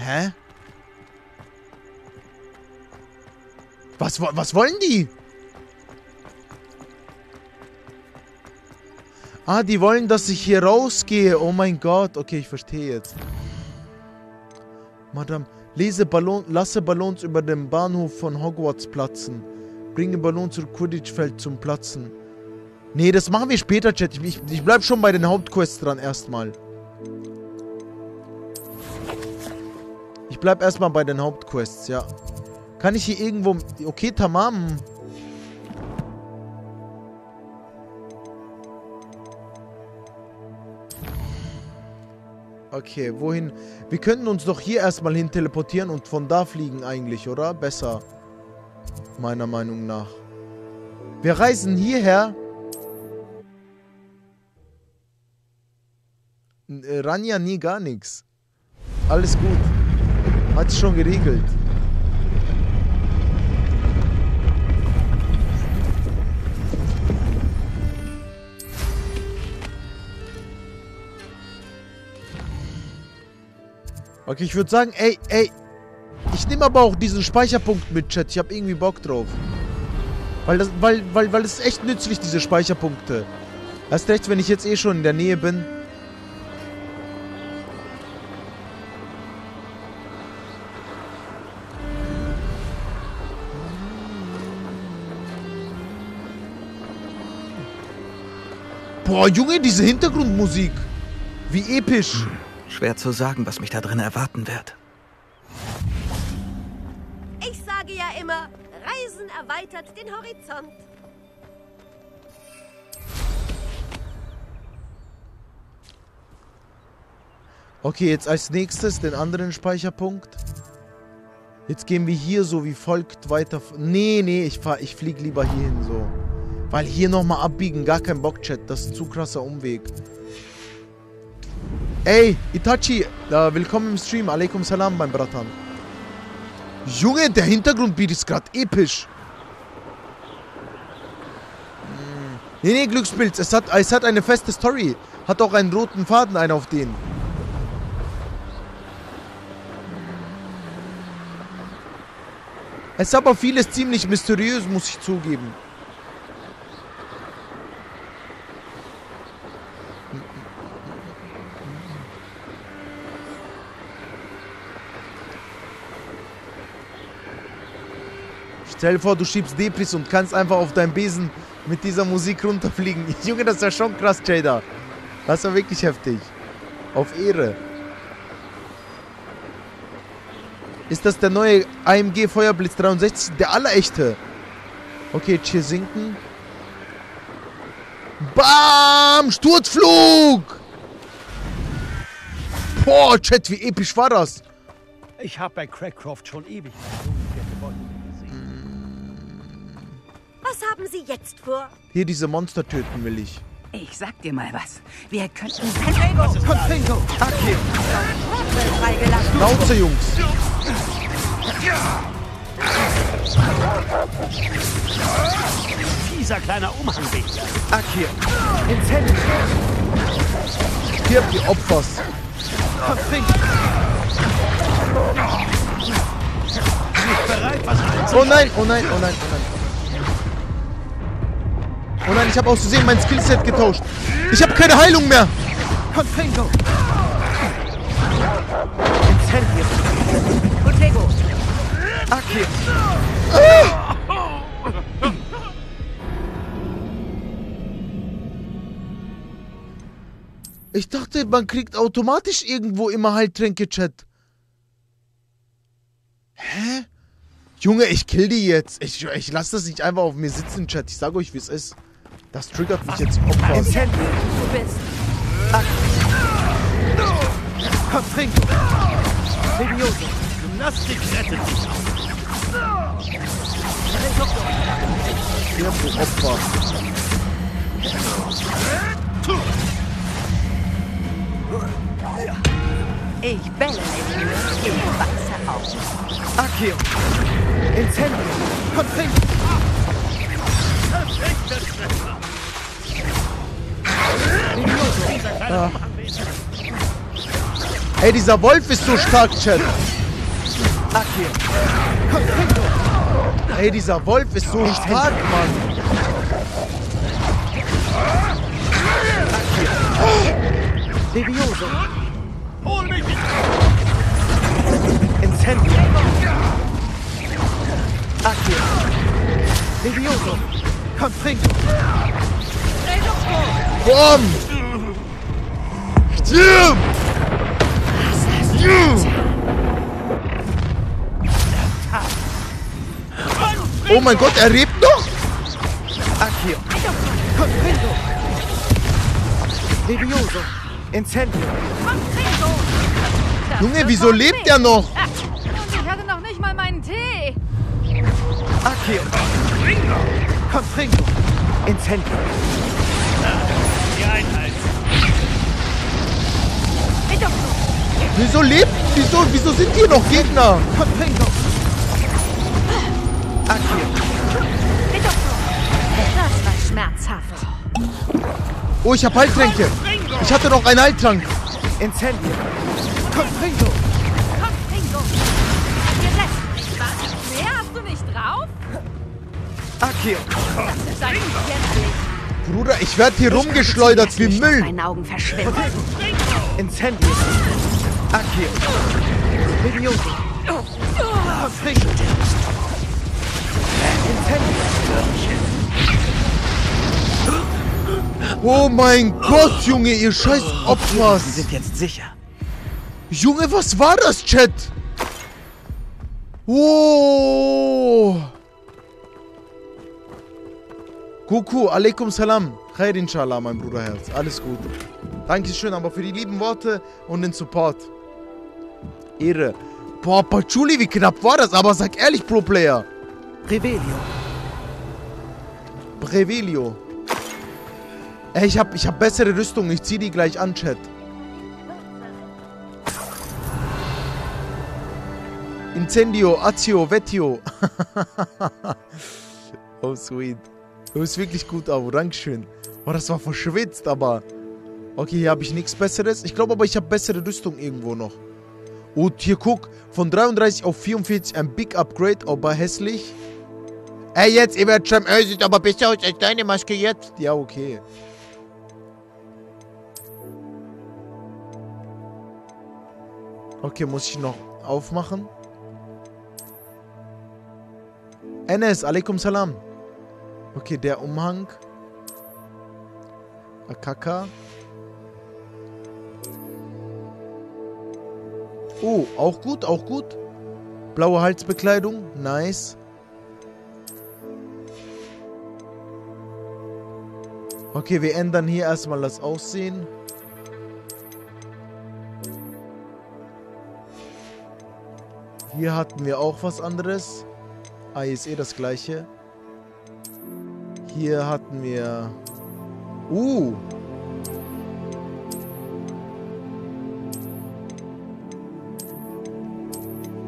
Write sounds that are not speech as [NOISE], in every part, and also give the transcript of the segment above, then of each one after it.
Hä? Was, was wollen die? Ah, die wollen, dass ich hier rausgehe. Oh mein Gott. Okay, ich verstehe jetzt. Madame, lese Ballon, lasse Ballons über dem Bahnhof von Hogwarts platzen. Bringe Ballon zur Quidditch-Feld zum Platzen. Nee, das machen wir später, Chat. Ich, ich bleib schon bei den Hauptquests dran erstmal. Ich bleib erstmal bei den Hauptquests, ja. Kann ich hier irgendwo... Okay, tamam. Okay, wohin? Wir könnten uns doch hier erstmal hin teleportieren und von da fliegen eigentlich, oder? Besser. Meiner Meinung nach. Wir reisen hierher. Äh, Ranja nie gar nichts. Alles gut. Hat sich schon geregelt. Okay, ich würde sagen, ey, ey. Ich nehme aber auch diesen Speicherpunkt mit, Chat. Ich habe irgendwie Bock drauf. Weil das, weil, weil, weil es ist echt nützlich, diese Speicherpunkte. Erst recht, wenn ich jetzt eh schon in der Nähe bin. Boah, Junge, diese Hintergrundmusik. Wie episch. Hm. Schwer zu sagen, was mich da drin erwarten wird. Ich sage ja immer, Reisen erweitert den Horizont. Okay, jetzt als nächstes den anderen Speicherpunkt. Jetzt gehen wir hier so wie folgt weiter. Nee, nee, ich, fahr, ich fliege lieber hier hin so. Weil hier nochmal abbiegen, gar kein Bock, Chat. Das ist ein zu krasser Umweg. Ey, Itachi, äh, willkommen im Stream. Alaikum Salam, mein Bratan. Junge, der Hintergrundbeat ist gerade episch. Hm. Nee, nee, Glückspilz. Es hat, es hat eine feste Story. Hat auch einen roten Faden, einen auf den. Es ist aber vieles ziemlich mysteriös, muss ich zugeben. Stell dir vor, du schiebst Depris und kannst einfach auf deinem Besen mit dieser Musik runterfliegen. [LAUGHS] Junge, das ist ja schon krass, Jada. Das ja wirklich heftig. Auf Ehre. Ist das der neue AMG Feuerblitz 63? Der allerechte. Okay, hier sinken. Bam! Sturzflug! Boah, Chat, wie episch war das? Ich habe bei Crackcroft schon ewig Was haben Sie jetzt vor? Hier diese Monster töten will ich. Ich sag dir mal was. Wir könnten... Akir! Schnauze, Jungs! Fieser kleiner Umhangweg. Akir! Incendio! Stirb, die Opfers! Confringo! Nicht bereit, was Oh nein, oh nein, oh nein, oh nein. Oh nein, ich habe aus Versehen mein Skillset getauscht. Ich habe keine Heilung mehr. Confringo. Akir. Ich dachte, man kriegt automatisch irgendwo immer Heiltränke, Chat. Hä? Junge, ich kill die jetzt. Ich, ich lasse das nicht einfach auf mir sitzen, Chat. Ich sage euch, wie es ist. Das triggert mich jetzt Opfer. Du bist. Komm, trink! Levioso! Gymnastik rettet dich du Opfer. Ich bälle im Wasser auf. Akio! Incendio! Confringo! Ah. Ey, dieser Wolf ist so stark, Chat. Ey, dieser Wolf ist so stark, Mann. Levioso. Incendio. Akio. Levioso. Komm! Stirb! Stirb! Oh mein Gott, er lebt noch? Akio. Confringo. Levioso. Incendio. Junge, wieso lebt er noch? Und ich hatte noch nicht mal meinen Tee. Akio. Confringo. Incendio. Wieso lebt? Wieso, wieso sind hier noch Gegner? Confringo. Akio. Das war schmerzhaft. Oh, ich hab Heiltränke. Ich hatte noch einen Heiltrank. Incendio. Komm, Akio. Bruder, ich werde hier rumgeschleudert wie Müll. meinen Augen verschwinden. Incendio. Akio. Levioso. Confringo. Incendio. Oh mein Gott, Junge, ihr scheiß Sie Opfers. sind jetzt sicher. Junge, was war das, Chat? Oh. Goku, alaikum salam. Khair inshallah, mein Bruderherz. Alles gut. Dankeschön, aber für die lieben Worte und den Support. Ehre. Boah, Patchouli, wie knapp war das? Aber sag ehrlich, Pro-Player. Revelio. Brevelio. Ey, ich hab, ich hab bessere Rüstung. Ich zieh die gleich an, Chat. Incendio, Azio, Vettio. [LAUGHS] oh, sweet. Du bist wirklich gut, Abo. Dankeschön. Oh, das war verschwitzt, aber... Okay, hier habe ich nichts Besseres. Ich glaube aber, ich habe bessere Rüstung irgendwo noch. Und hier, guck. Von 33 auf 44 ein Big Upgrade, aber hässlich. Ey, jetzt, ihr werdet schreiben, ey, sieht aber besser aus als deine Maske jetzt. Ja, okay. Okay, muss ich noch aufmachen? Enes, alaikum salam. Okay, der Umhang. Akaka. Oh, auch gut, auch gut. Blaue Halsbekleidung, nice. Okay, wir ändern hier erstmal das Aussehen. Hier hatten wir auch was anderes. Ah, hier ist eh das gleiche. Hier hatten wir... Uh!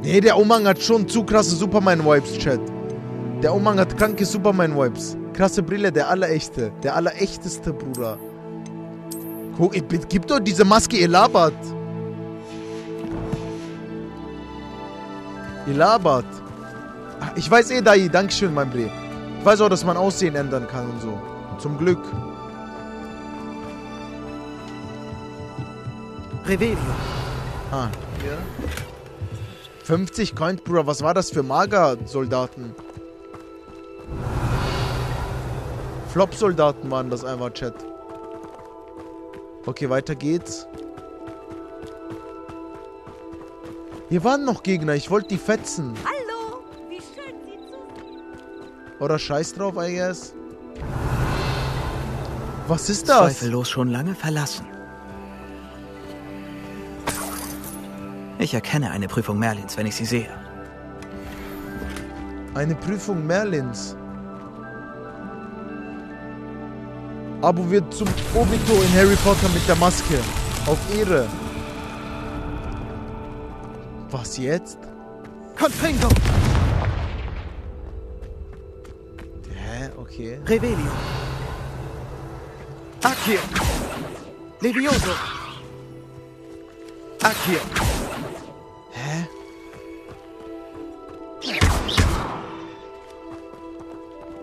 Nee, der Umhang hat schon zu krasse Superman-Vibes, Chat. Der Umhang hat kranke Superman-Vibes. Krasse Brille, der allerechte. Der allerechteste, Bruder. Guck, ich, gib doch diese Maske, ihr labert. Ihr labert. Ich weiß eh, Dai. Dankeschön, mein Bre. Ich weiß auch, dass man Aussehen ändern kann und so. Zum Glück. Revelio. Ah, hier. 50 Coins, Bruder. Was war das für Mager-Soldaten? Flop-Soldaten waren das einmal, Chat. Okay, weiter geht's. Hier waren noch Gegner. Ich wollte die fetzen. Hallo, Oder scheiß drauf, I guess. Was ist das? Zweifellos schon lange verlassen. Ich erkenne eine Prüfung Merlins, wenn ich sie sehe. Eine Prüfung Merlins. Abu wird zum Obito in Harry Potter mit der Maske. Auf Ehre. Was jetzt? Confringo. Okay. Revelio. Accio. Levioso. Accio. Hä?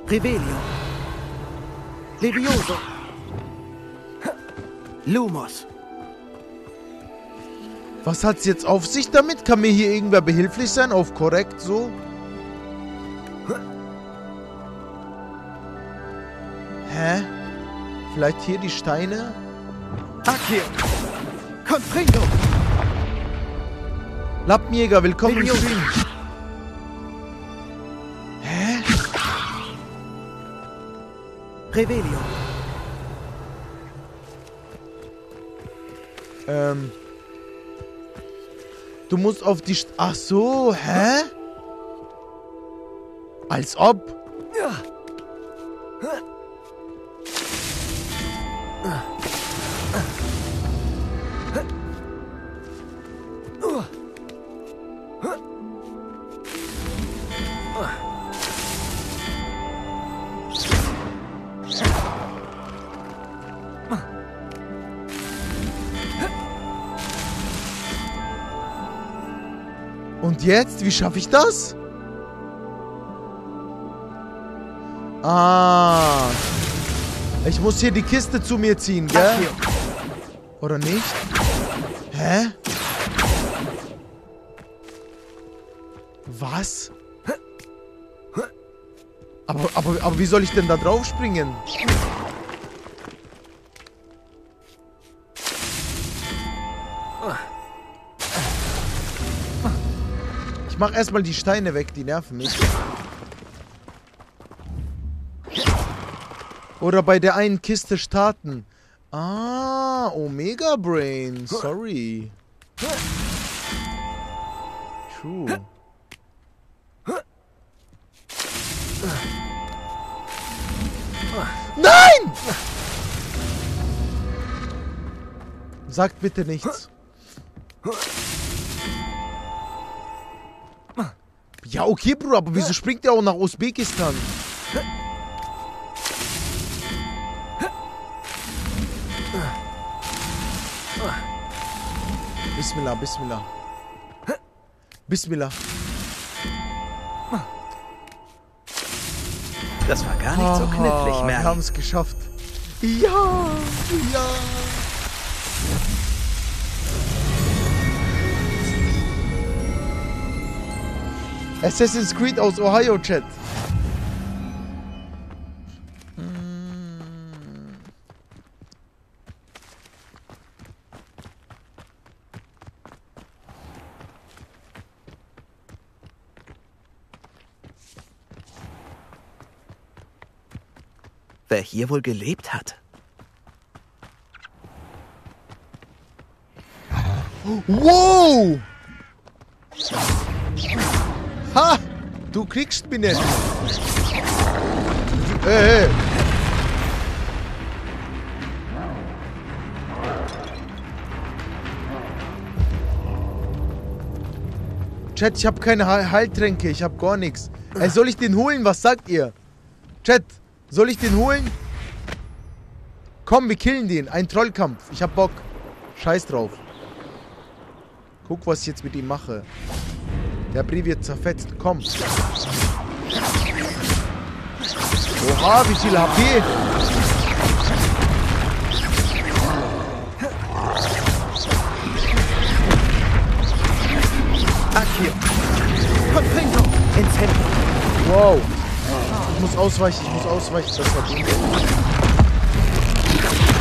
Revelio. Levioso. Lumos. Was hat's jetzt auf sich damit? Kann mir hier irgendwer behilflich sein? Auf korrekt so? Vielleicht hier die Steine? Accio. Confringo. Lappenjäger, willkommen im. Stream. Hä? Revelio. Ähm. Du musst auf die... St Ach so, hä? Als ob. Schaffe ich das? Ah. Ich muss hier die Kiste zu mir ziehen, gell? Oder nicht? Hä? Was? Aber, aber, aber wie soll ich denn da drauf springen? Mach erstmal die Steine weg, die nerven mich. Oder bei der einen Kiste starten. Ah, Omega Brain. Sorry. True. Nein! Sagt bitte nichts. Okay, Bro, aber wieso springt der auch nach Usbekistan? Bismillah, Bismillah. Bismillah. Das war gar nicht so knifflig, Ah, Wir haben es geschafft. Ja, ja. Assassin's Creed aus Ohio, Chat. Wer hier wohl gelebt hat? Wow! Ha! Du kriegst mich nicht. Hey, hey. Chat, ich habe keine Heil- Heiltränke, ich habe gar nichts. Ey, soll ich den holen? Was sagt ihr? Chat, soll ich den holen? Komm, wir killen den. Ein Trollkampf. Ich hab Bock. Scheiß drauf. Guck, was ich jetzt mit ihm mache. Der Brief wird zerfetzt. Komm. Oha, wie viel HP? Accio. Confringo. Incendio. Wow. Ich muss ausweichen, ich muss ausweichen. Das war gut.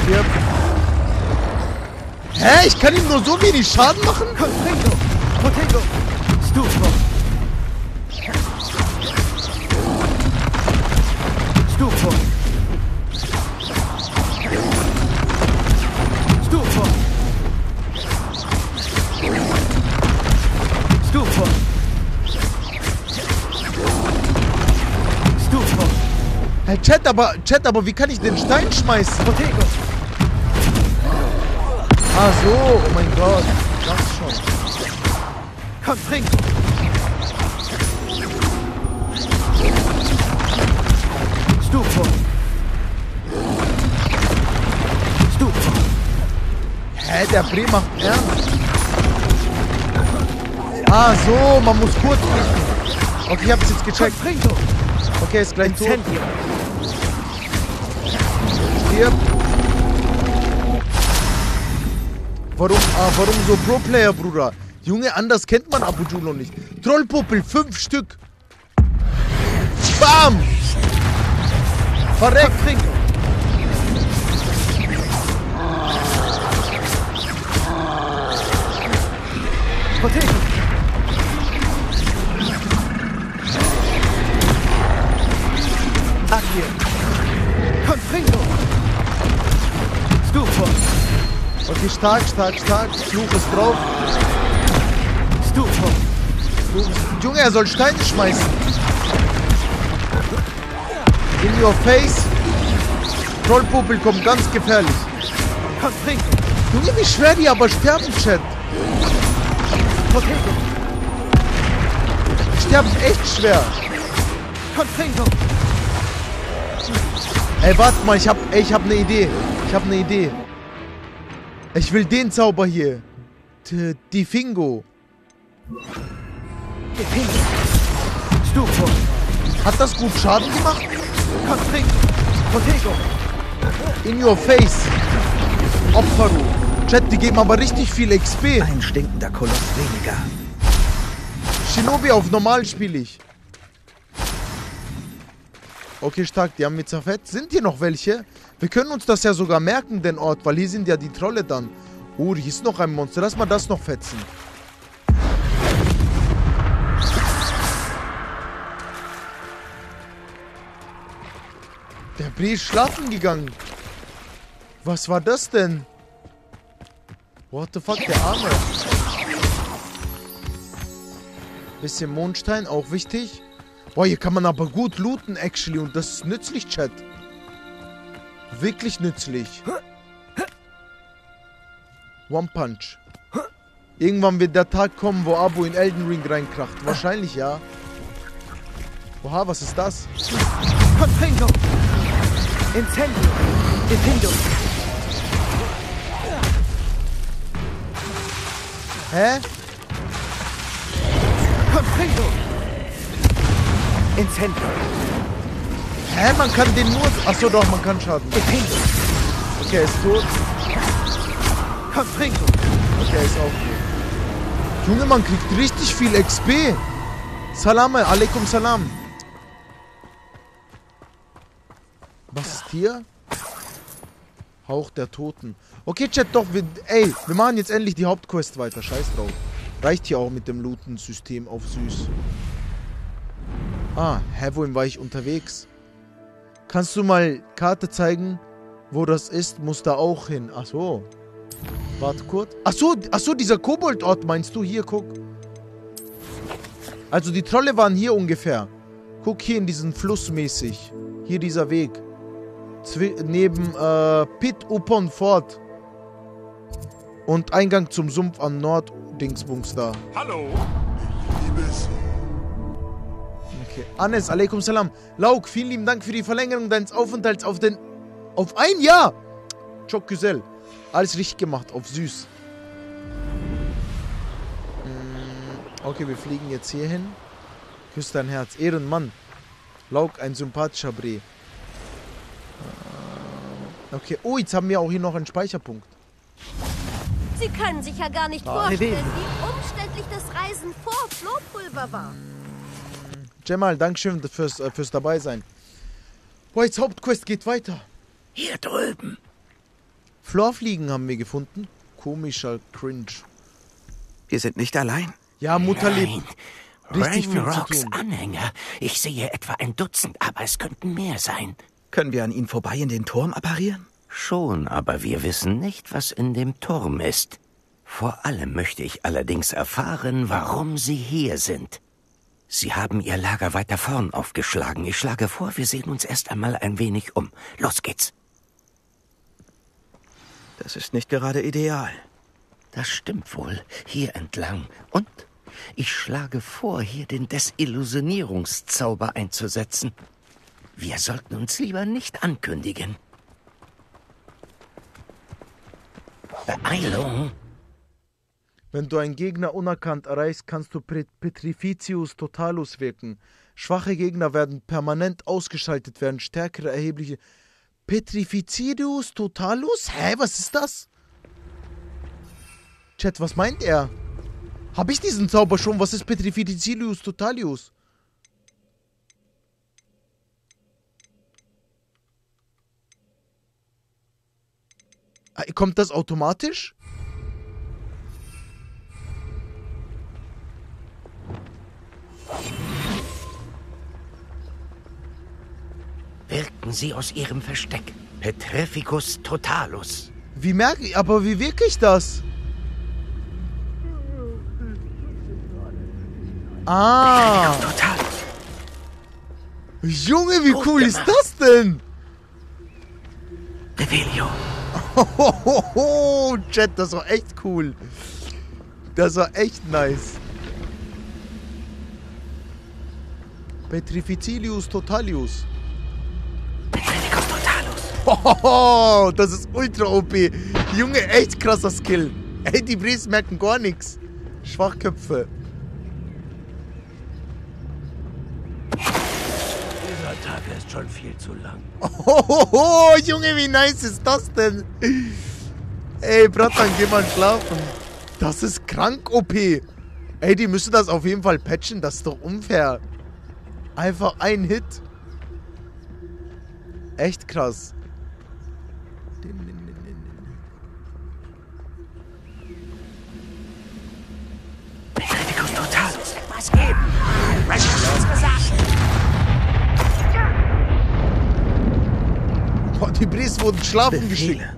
Stirb. Hä? Ich kann ihm nur so wenig Schaden machen? Confringo. Protego. Stufo. Stufo. Stufo. Stufo. Stufo. Hey, Chat, aber, Chat, aber wie kann ich den Stein schmeißen? Protego. Ah, so. Oh mein Gott. Das schon. Confringo. Stufo. Stufo. Hä, der Brie macht ernst. Ah, so, man muss kurz klicken. Okay, ich hab's jetzt gecheckt. Okay, ist gleich tot. Stirb. Warum, ah, warum so Pro-Player, Bruder? Junge, anders kennt man Abu Julo nicht. Trollpuppel, fünf Stück. Bam! Verreckt. Confringo! Protego! Accio! Confringo! Stufo! Okay, stark, stark, stark. Fluch ist drauf. Stufo! Ist... Junge, er soll Steine schmeißen. In your face. Trollpuppel kommt ganz gefährlich. Confringo! Junge, wie schwer die aber sterben, Chat. Die sterben echt schwer. Ey, warte mal, ich hab, ey, ich hab eine Idee. Ich hab eine Idee. Ich will den Zauber hier. T die Fingo. Defino! Stufo! Hat das gut Schaden gemacht? Confringo! Protego! In your face. Opferu. Chat, die geben aber richtig viel XP. Ein stinkender Koloss weniger. Shinobi auf normal spiele ich. Okay, stark, die haben wir zerfetzt. Sind hier noch welche? Wir können uns das ja sogar merken, den Ort, weil hier sind ja die Trolle dann. Oh, hier ist noch ein Monster. Lass mal das noch fetzen. Der Brie ist schlafen gegangen. Was war das denn? What the fuck, der Arme. Bisschen Mondstein, auch wichtig. Boah, hier kann man aber gut looten, actually. Und das ist nützlich, Chat. Wirklich nützlich. One Punch. Irgendwann wird der Tag kommen, wo Abu in Elden Ring reinkracht. Wahrscheinlich, ja. Oha, was ist das? Confringo! Incendio! Defendo! Hä? Confringo! Incendio! Hä, man kann den nur... Achso, doch, man kann Schaden. Defendo! Okay, ist tot. Confringo! Okay, ist auch tot. Junge, man kriegt richtig viel XP. Salam, alaikum salam. Was ist hier? Hauch der Toten. Okay, Chat, doch, wir, ey, wir machen jetzt endlich die Hauptquest weiter. Scheiß drauf. Reicht hier auch mit dem Looten-System auf süß. Ah, hä, wohin war ich unterwegs? Kannst du mal Karte zeigen, wo das ist? Muss da auch hin. Ach so. Warte kurz. Ach so, ach so, dieser Koboldort meinst du? Hier, guck. Also die Trolle waren hier ungefähr. Guck hier in diesen Fluss mäßig. Hier dieser Weg. Neben äh, Pit Upon Fort. Und Eingang zum Sumpf am Nord-Dingsbums da. Hallo. Liebes. Okay. Anes, alaikum salam. Lauk, vielen lieben Dank für die Verlängerung deines Aufenthalts auf den... Auf ein Jahr! Çok güzel. Alles richtig gemacht, auf süß. Mm, Okay, wir fliegen jetzt hier hin. Küss dein Herz. Ehrenmann. Lauk, ein sympathischer Bre. Okay, oh, jetzt haben wir auch hier noch einen Speicherpunkt. Sie können sich ja gar nicht Ah. vorstellen, wie umständlich das Reisen vor Flohpulver war. Jamal, Dankeschön fürs, äh, fürs Dabeisein. Boah, jetzt Hauptquest geht weiter. Hier drüben. Florfliegen haben wir gefunden. Komischer Cringe. Wir sind nicht allein. Ja, Mutterleben. Richtig viel zu Ragnarocks tun. Anhänger. Ich sehe etwa ein Dutzend, aber es könnten mehr sein. Können wir an ihnen vorbei in den Turm apparieren? Schon, aber wir wissen nicht, was in dem Turm ist. Vor allem möchte ich allerdings erfahren, warum Sie hier sind. Sie haben Ihr Lager weiter vorn aufgeschlagen. Ich schlage vor, wir sehen uns erst einmal ein wenig um. Los geht's. Das ist nicht gerade ideal. Das stimmt wohl. Hier entlang. Und ich schlage vor, hier den Desillusionierungszauber einzusetzen. Wir sollten uns lieber nicht ankündigen. Beeilung. Wenn du einen Gegner unerkannt erreichst, kannst du Petrificius Totalus wirken. Schwache Gegner werden permanent ausgeschaltet, während stärkere erhebliche. Petrificius Totalus? Hä, was ist das? Chat, was meint er? Hab ich diesen Zauber schon? Was ist Petrificilius Totalius? Kommt das automatisch? Wirken Sie aus Ihrem Versteck. Petrificus totalus. Wie merke ich, aber wie wirke ich das? Ah, Totalus. Junge, wie Gut cool ist gemacht. das denn? Revelio. Hohoho, Chat, das war echt cool. Das war echt nice. Petrificilius Totalius. Petrificus Totalus. Hohoho, das ist ultra OP. Junge, echt krasser Skill. Ey, die Bries merken gar nichts. Schwachköpfe. Dieser Tag ist schon viel zu lang. [LAUGHS] Hohoho, Junge, wie nice ist das denn? Ey, Bratan, geh mal schlafen. Das ist krank OP. Ey, die müssen das auf jeden Fall patchen. Das ist doch unfair. Einfach ein Hit. Echt krass. Petrificus Totalus. Was geben? Was hast du gesagt? Die Bries wurden schlafen geschickt. Befehle.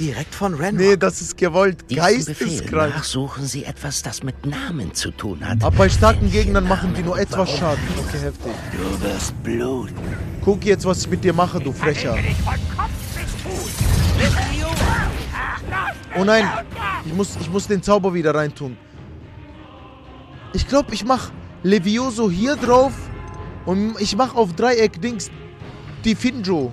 Direkt von Renrock. Nee, das ist gewollt. Befehl Geisteskrank. nach suchen Sie etwas, das mit Namen zu tun hat. Aber bei starken Gegnern machen die nur etwas Schaden. Okay, heftig. Du wirst bluten. Guck jetzt, was ich mit dir mache, du Frecher. Oh nein, ich muss, ich muss den Zauber wieder reintun. Ich glaube, ich mach Levioso hier drauf und ich mach auf Dreieck Dings die Finjo.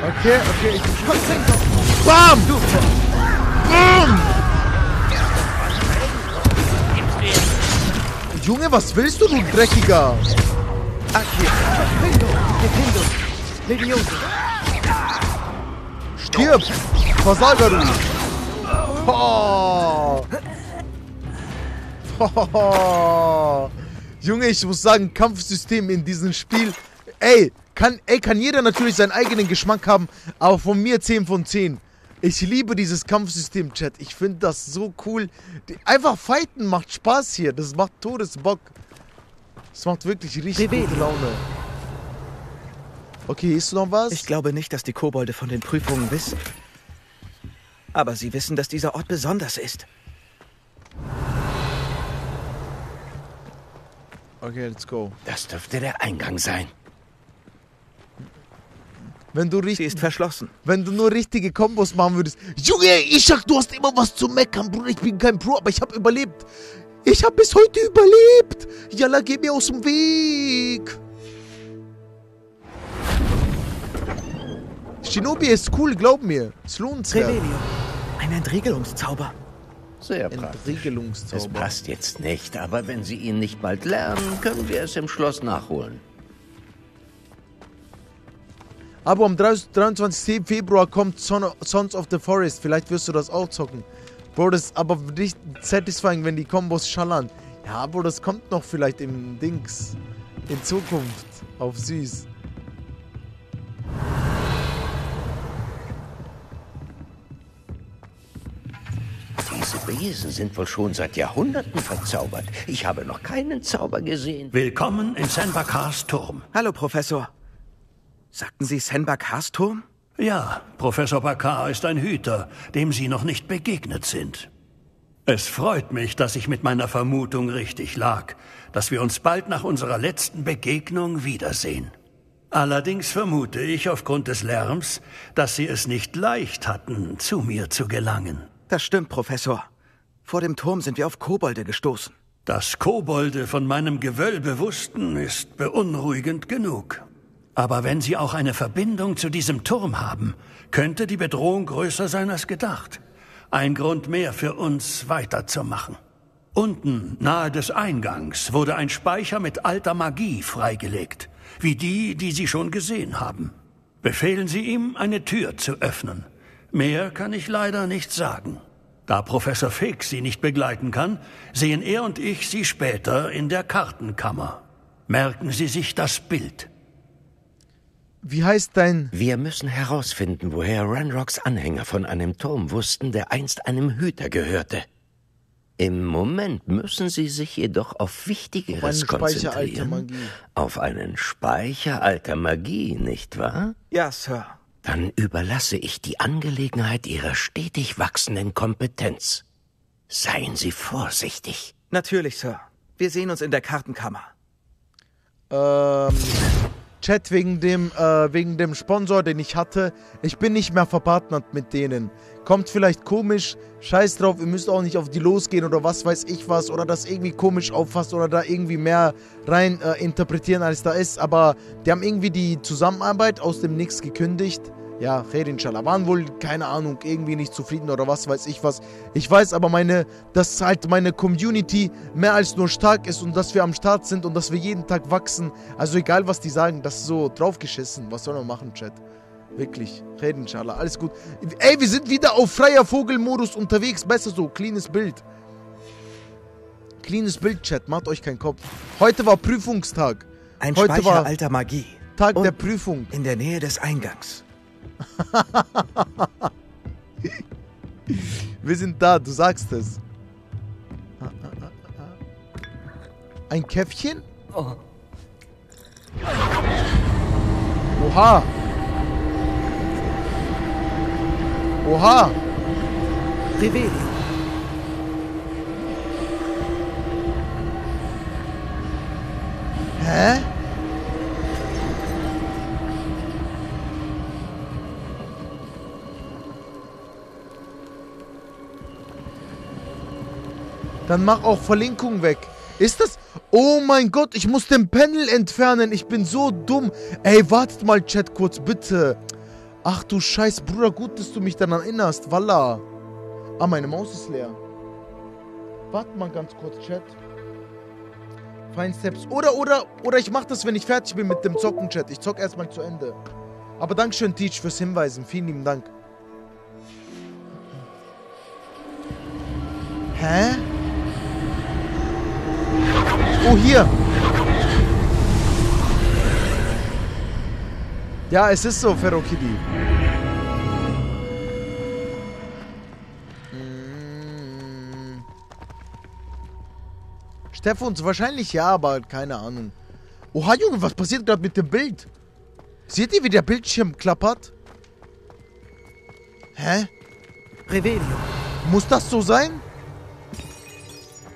Okay, okay, ich Confringo. BAM! Du. BAM! Junge, was willst du, du Dreckiger? Levioso. Stirb! Versager, du! Oh. Oh. Junge, ich muss sagen, Kampfsystem in diesem Spiel. Ey, kann, ey, kann jeder natürlich seinen eigenen Geschmack haben, aber von mir 10 von 10. Ich liebe dieses Kampfsystem, Chat. Ich finde das so cool. Die, einfach fighten macht Spaß hier. Das macht Todesbock. Das macht wirklich richtig Bewegen. gute Laune. Okay, ist noch was? Ich glaube nicht, dass die Kobolde von den Prüfungen wissen. Aber sie wissen, dass dieser Ort besonders ist. okay, let's go. Das dürfte der Eingang sein. Wenn du Sie richtig ist verschlossen. Wenn du nur richtige Kombos machen würdest. Junge, ich sag, du hast immer was zu meckern, Bruder. Ich bin kein Pro, aber ich habe überlebt. Ich habe bis heute überlebt. Jalla, geh mir aus dem Weg. Shinobi ist cool, glaub mir. Es lohnt sich. Ein Entriegelungszauber. Sehr praktisch. Es Entriegelungszauber. passt jetzt nicht, aber wenn Sie ihn nicht bald lernen, können wir es im Schloss nachholen. Aber am 23. Februar kommt Son Sons of the Forest. Vielleicht wirst du das auch zocken. Bro, das ist aber nicht satisfying, wenn die Kombos schallern. Ja, Bro, das kommt noch vielleicht im Dings. In Zukunft. Auf süß. Diese Besen sind wohl schon seit Jahrhunderten verzaubert. Ich habe noch keinen Zauber gesehen. Willkommen in Senbakars Turm. Hallo, Professor. Sagten Sie Senbakars Turm? Ja, Professor Bakar ist ein Hüter, dem Sie noch nicht begegnet sind. Es freut mich, dass ich mit meiner Vermutung richtig lag, dass wir uns bald nach unserer letzten Begegnung wiedersehen. Allerdings vermute ich aufgrund des Lärms, dass Sie es nicht leicht hatten, zu mir zu gelangen. Das stimmt, Professor. Vor dem Turm sind wir auf Kobolde gestoßen. Dass Kobolde von meinem Gewölbe wussten, ist beunruhigend genug. Aber wenn Sie auch eine Verbindung zu diesem Turm haben, könnte die Bedrohung größer sein als gedacht. Ein Grund mehr für uns weiterzumachen. Unten, nahe des Eingangs, wurde ein Speicher mit alter Magie freigelegt, wie die, die Sie schon gesehen haben. Befehlen Sie ihm, eine Tür zu öffnen. Mehr kann ich leider nicht sagen. Da Professor Fix Sie nicht begleiten kann, sehen er und ich Sie später in der Kartenkammer. Merken Sie sich das Bild. Wie heißt dein... Wir müssen herausfinden, woher Ranrocks Anhänger von einem Turm wussten, der einst einem Hüter gehörte. Im Moment müssen Sie sich jedoch auf Wichtigeres Auf einen Speicher alter konzentrieren. Magie. Auf einen Speicher alter Magie, nicht wahr? Ja, Sir. Dann überlasse ich die Angelegenheit Ihrer stetig wachsenden Kompetenz. Seien Sie vorsichtig. Natürlich, Sir. Wir sehen uns in der Kartenkammer. Ähm, Chat wegen dem, äh, wegen dem Sponsor, den ich hatte. Ich bin nicht mehr verpartnert mit denen. Kommt vielleicht komisch, scheiß drauf, ihr müsst auch nicht auf die losgehen oder was weiß ich was oder das irgendwie komisch auffasst oder da irgendwie mehr rein äh, interpretieren als da ist. Aber die haben irgendwie die Zusammenarbeit aus dem Nix gekündigt. Ja, inshallah. Waren wohl, keine Ahnung, irgendwie nicht zufrieden oder was weiß ich was. Ich weiß aber meine, dass halt meine Community mehr als nur stark ist und dass wir am Start sind und dass wir jeden Tag wachsen. Also egal, was die sagen, das ist so draufgeschissen. Was soll man machen, Chat? Wirklich. Inshallah. Alles gut. Ey, wir sind wieder auf freier Vogelmodus unterwegs. Besser so. Cleanes Bild. Cleanes Bild, Chat. Macht euch keinen Kopf. Heute war Prüfungstag. Ein Heute Speicher war alter Magie. Tag Und der Prüfung. in der Nähe des Eingangs. [LAUGHS] Wir sind da, du sagst es. Ein Käffchen? Oha. Oha. Revelio. Hä? Dann mach auch Verlinkung weg. Ist das... Oh mein Gott, ich muss den Panel entfernen. Ich bin so dumm. Ey, wartet mal, Chat, kurz, bitte. Ach du Scheiß, Bruder, gut, dass du mich daran erinnerst. Walla. Ah, meine Maus ist leer. Warte mal ganz kurz, Chat. Fine Steps. Oder, oder, oder ich mach das, wenn ich fertig bin mit dem Zocken, Chat. Ich zock erstmal zu Ende. Aber Dankeschön, Teach, fürs Hinweisen. Vielen lieben Dank. Hä? Oh, hier. Ja, es ist so, Ferrokidi. Steffens, wahrscheinlich ja, aber keine Ahnung. Oha, Junge, was passiert gerade mit dem Bild? Seht ihr, wie der Bildschirm klappert? Hä? Revelio. Muss das so sein?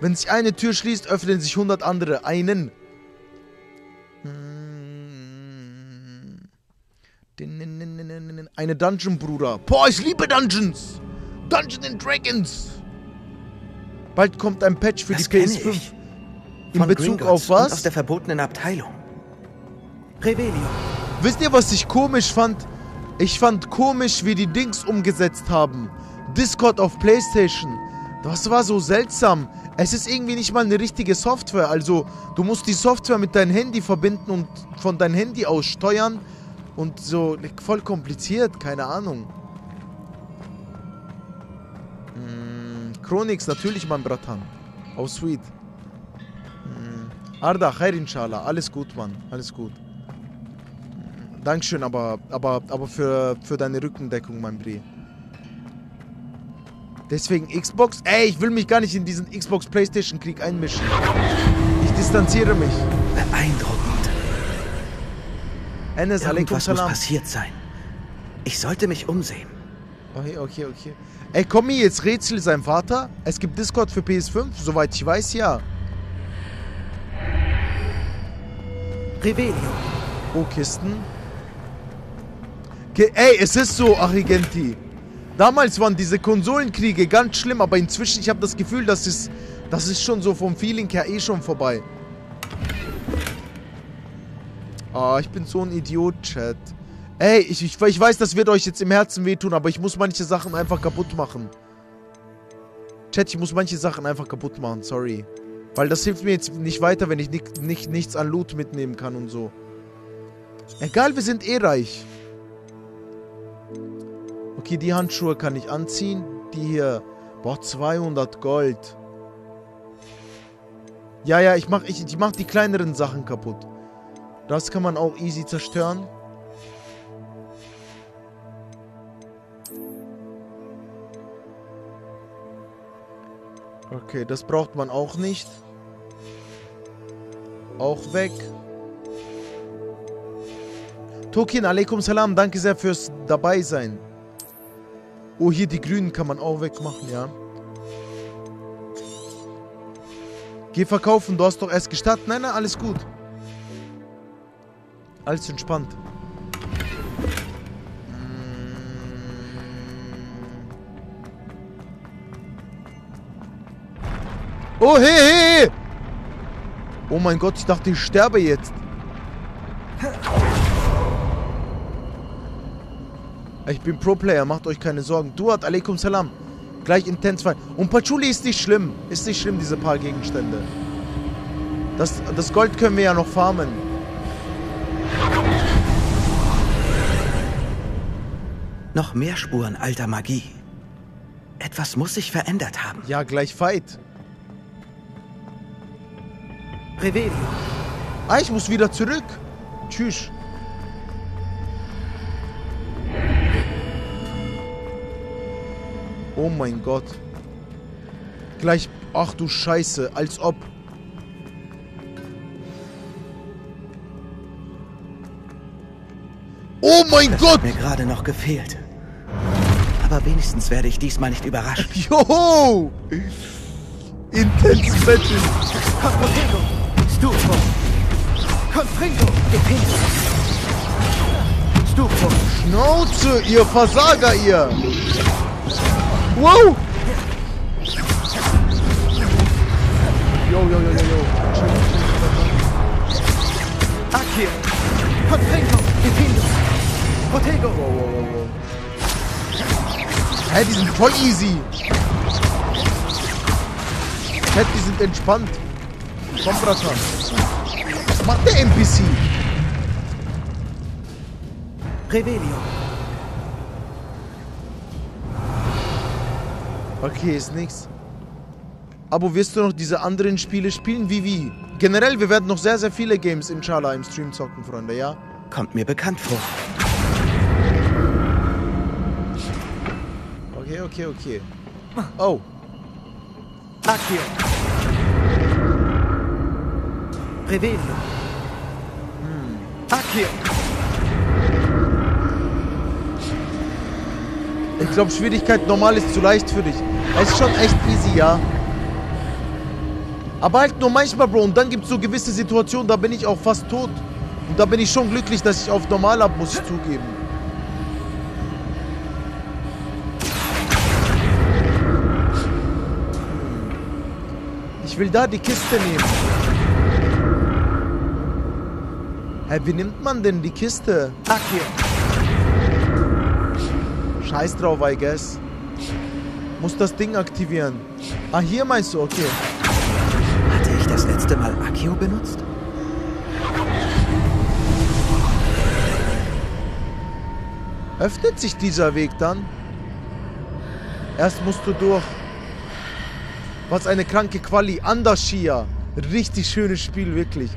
Wenn sich eine Tür schließt, öffnen sich 100 andere. Einen. Eine Dungeon, Bruder. Boah, ich liebe Dungeons. Dungeons and Dragons. Bald kommt ein Patch für Das die kenne PS5. ich. In Von Bezug Gringotts auf was? aus der verbotenen Abteilung. Revelio. Wisst ihr, was ich komisch fand? Ich fand komisch, wie die Dings umgesetzt haben. Discord auf PlayStation. Das war so seltsam. Es ist irgendwie nicht mal eine richtige Software. Also, du musst die Software mit deinem Handy verbinden und von deinem Handy aus steuern. Und so, voll kompliziert, keine Ahnung. Hm, Chronix, natürlich, mein Bratan. Oh, sweet. Hm. Arda, khair inshallah. Alles gut, Mann. Alles gut. Dankeschön, aber, aber, aber für, für deine Rückendeckung, mein Brie. Deswegen Xbox. Ey, ich will mich gar nicht in diesen Xbox-Playstation-Krieg einmischen. Ich distanziere mich. Beeindruckend. Enes, Irgendwas muss salam. passiert sein. Ich sollte mich umsehen. Okay, okay, okay. Ey, komm hier jetzt Rätsel sein Vater? Es gibt Discord für PS5, soweit ich weiß, ja. Revelio. Oh, Kisten. Ge Ey, es ist so, Arigenti. Damals waren diese Konsolenkriege ganz schlimm, aber inzwischen, ich habe das Gefühl, das ist, das ist schon so vom Feeling her eh schon vorbei. Ah, ich bin so ein Idiot, Chat. Ey, ich, ich, ich weiß, das wird euch jetzt im Herzen wehtun, aber ich muss manche Sachen einfach kaputt machen. Chat, ich muss manche Sachen einfach kaputt machen, sorry. Weil das hilft mir jetzt nicht weiter, wenn ich nicht, nicht, nichts an Loot mitnehmen kann und so. Egal, wir sind eh reich. Okay, die Handschuhe kann ich anziehen. Die hier. Boah, 200 Gold. Ja, ja, ich mach, ich, ich mach die kleineren Sachen kaputt. Das kann man auch easy zerstören. Okay, das braucht man auch nicht. Auch weg. Tokin, alaikum salam, danke sehr fürs dabei sein. Oh, hier die grünen kann man auch wegmachen, ja. Geh verkaufen, du hast doch erst gestartet. Nein, nein, alles gut. Alles entspannt. Oh, hey, hey, hey! Oh mein Gott, ich dachte, ich sterbe jetzt. Ich bin Pro-Player, macht euch keine Sorgen. Duat, alaikum salam. Gleich Intens 2. Und Patchouli ist nicht schlimm. Ist nicht schlimm, diese paar Gegenstände. Das, das Gold können wir ja noch farmen. Noch mehr Spuren alter Magie. Etwas muss sich verändert haben. Ja, gleich Fight. Revelio. Ah, ich muss wieder zurück. Tschüss. Oh mein Gott. Gleich. Ach du Scheiße, als ob. Oh mein das Gott! hat mir gerade noch gefehlt. Aber wenigstens werde ich diesmal nicht überrascht. [LAUGHS] Joho! Intense Battle. Confringo. Stufo. Confringo. Stufo. Schnauze, ihr Versager, ihr! Wow! Yo, yo, yo, yo, yo. Akio. Confringo. Defindo. Protego. Wow, wow, wow, wow. Hä, die sind voll easy. Hä, die sind entspannt. Komm, Bratan. Was macht der NPC? Revelio. Okay, ist nix. Aber wirst du noch diese anderen Spiele spielen? Wie, wie? Generell, wir werden noch sehr, sehr viele Games inshallah im Stream zocken, Freunde, ja? Kommt mir bekannt vor. Okay, okay, okay. Oh. Akio. Revelio. Akio. Ich glaube, Schwierigkeit normal ist zu leicht für dich. Es ist schon echt easy, ja. Aber halt nur manchmal, Bro. Und dann gibt es so gewisse Situationen, da bin ich auch fast tot. Und da bin ich schon glücklich, dass ich auf normal habe, muss ich zugeben. Ich will da die Kiste nehmen. Hä, wie nimmt man denn die Kiste? Akio. Scheiß drauf, I guess. Muss das Ding aktivieren. Ah, hier meinst du, okay. Hatte ich das letzte Mal Akio benutzt? Öffnet sich dieser Weg dann? Erst musst du durch. Was eine kranke Quali. Andashia. Richtig schönes Spiel, wirklich.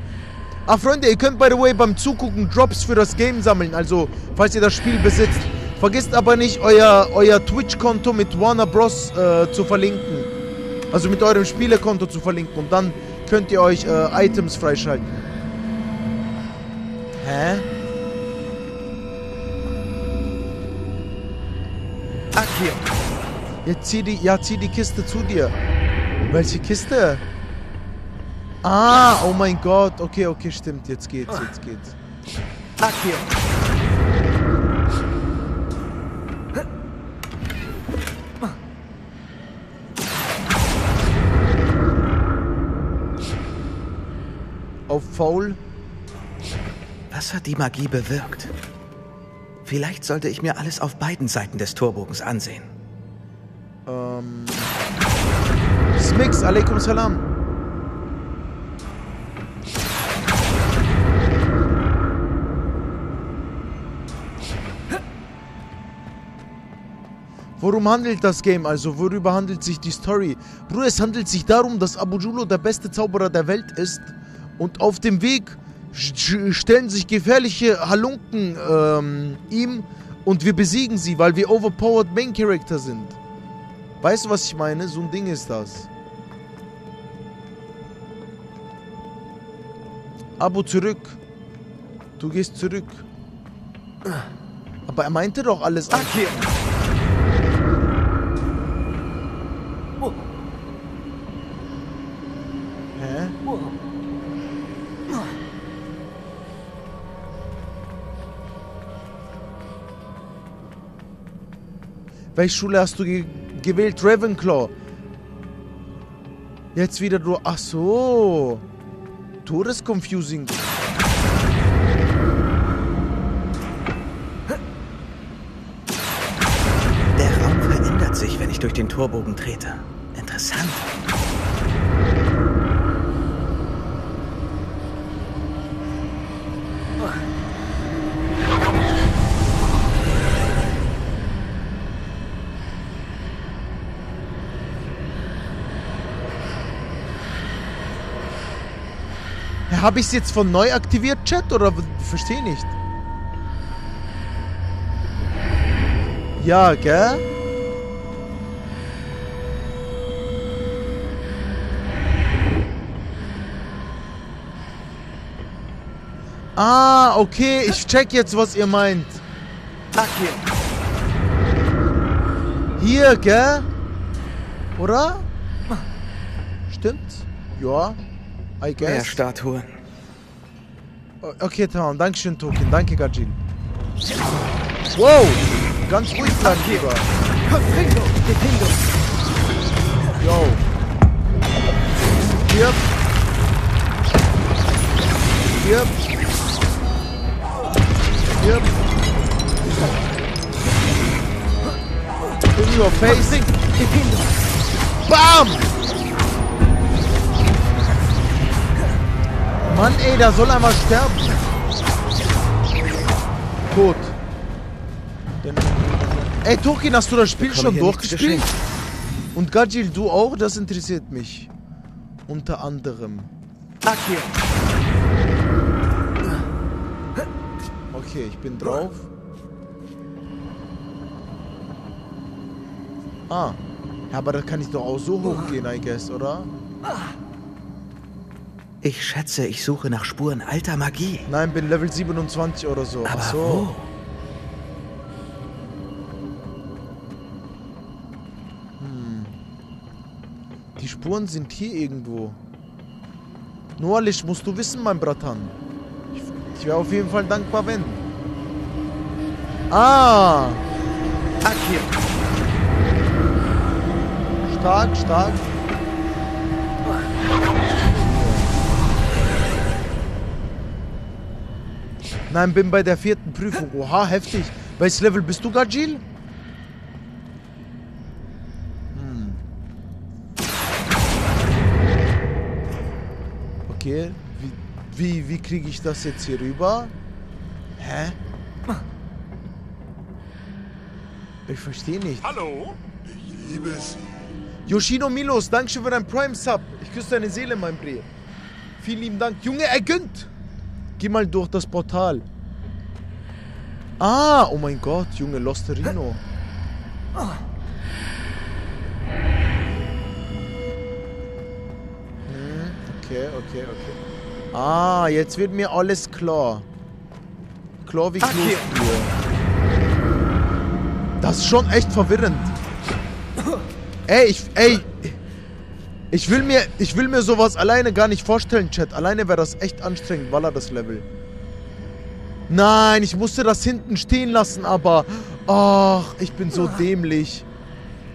Ah, Freunde, ihr könnt by the way beim Zugucken Drops für das Game sammeln. Also, falls ihr das Spiel besitzt. Vergesst aber nicht, euer, euer Twitch-Konto mit Warner Bros. Äh, zu verlinken. Also mit eurem Spielekonto zu verlinken. Und dann könnt ihr euch äh, Items freischalten. Hä? Akio. Jetzt zieh die, ja, zieh die Kiste zu dir. Welche Kiste? Ah, oh mein Gott. Okay, okay, stimmt. Jetzt geht's, jetzt geht's. Akio. Auf Faul. Was hat die Magie bewirkt? Vielleicht sollte ich mir alles auf beiden Seiten des Torbogens ansehen. Ähm. Smix, alaikum salam. Worum handelt das Game also? Worüber handelt sich die Story? Bruder, es handelt sich darum, dass Abu Julo der beste Zauberer der Welt ist und auf dem Weg stellen sich gefährliche Halunken ähm, ihm und wir besiegen sie, weil wir overpowered Main Character sind. Weißt du, was ich meine? So ein Ding ist das. Abo zurück. Du gehst zurück. Aber er meinte doch alles. an- Akio. Welche Schule hast du ge gewählt? Ravenclaw. Jetzt wieder du. Ach so. Todesconfusing. Der Raum verändert sich, wenn ich durch den Torbogen trete. Interessant. Habe ich es jetzt von neu aktiviert, Chat? Oder verstehe nicht. Ja, gell? Ah, okay, ich check jetzt, was ihr meint. Akio. Hier, gell? Oder? Stimmt's? Ja, I Mehr guess. Statuen. Okay, tamam. Dankeschön, Token. Danke, Gajin. Wow! Ganz ruhig bleiben, lieber. Yo. Hier. Hier. Hier. In your face. Bam! Mann, ey, da soll einmal sterben. Tot. Ey, Tokin, hast du das Spiel schon durchgespielt? Und Gajil, du auch? Das interessiert mich. Unter anderem. Akio. Okay, ich bin drauf. Ah. Ja, aber da kann ich doch auch so hochgehen, I guess, oder? Ich schätze, ich suche nach Spuren alter Magie. Nein, bin Level 27 oder so. Aber Ach so. wo? Die Spuren sind hier irgendwo. Noalish, musst du wissen, mein Bratan. Ich, ich wäre auf jeden Fall dankbar, wenn. Ah! Akio. Stark, stark. Nein, bin bei der vierten Prüfung. Oha, heftig. Welches Level bist du, Gajil? Hm. Okay, wie, wie, wie kriege ich das jetzt hier rüber? Hä? Ich verstehe nicht. Hallo? Ich liebe sie. Yoshino Milos, Dankeschön für dein Prime-Sub. Ich küsse deine Seele, mein Bre. Vielen lieben Dank. Junge, er gönnt. Geh mal durch das Portal. Ah, oh mein Gott, Junge, Losterino. Hm, okay, okay, okay. Ah, jetzt wird mir alles klar. Klar wie Kloßbrühe. Das ist schon echt verwirrend. Ey, ich, ey. Ich will mir, ich will mir sowas alleine gar nicht vorstellen, Chat. Alleine wäre das echt anstrengend, Walla, das Level. Nein, ich musste das hinten stehen lassen, aber... Ach, ich bin so dämlich.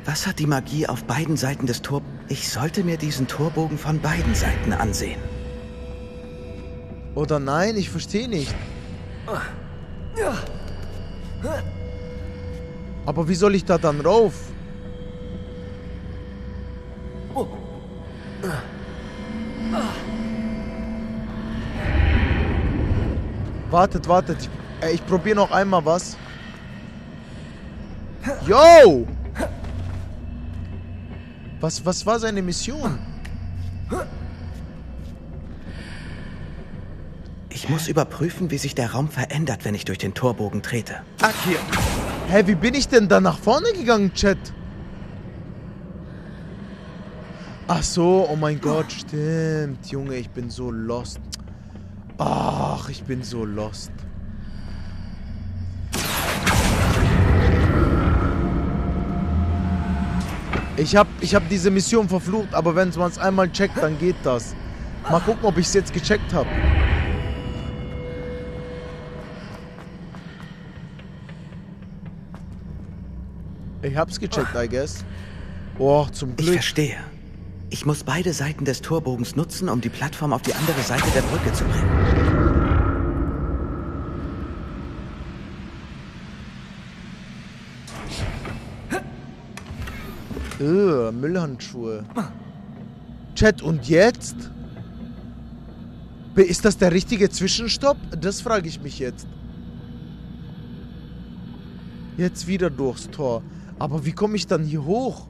Was hat die Magie auf beiden Seiten des Tor... Ich sollte mir diesen Torbogen von beiden Seiten ansehen. Oder nein, ich verstehe nicht. Aber wie soll ich da dann rauf? Wartet, wartet. Ich, ey, ich probiere noch einmal was. Yo! Was, was war seine Mission? Ich muss überprüfen, wie sich der Raum verändert, wenn ich durch den Torbogen trete. Akio. Hä, wie bin ich denn da nach vorne gegangen, Chat? Ach so, oh mein Gott, stimmt. Junge, ich bin so lost. Ach, ich bin so lost. Ich hab, ich hab diese Mission verflucht, aber wenn man es einmal checkt, dann geht das. Mal gucken, ob ich es jetzt gecheckt habe. Ich hab's gecheckt, I guess. Oh, zum Ich Glück. verstehe. Ich muss beide Seiten des Torbogens nutzen, um die Plattform auf die andere Seite der Brücke zu bringen. Äh, Müllhandschuhe. Chat, und jetzt? Ist das der richtige Zwischenstopp? Das frage ich mich jetzt. Jetzt wieder durchs Tor. Aber wie komme ich dann hier hoch?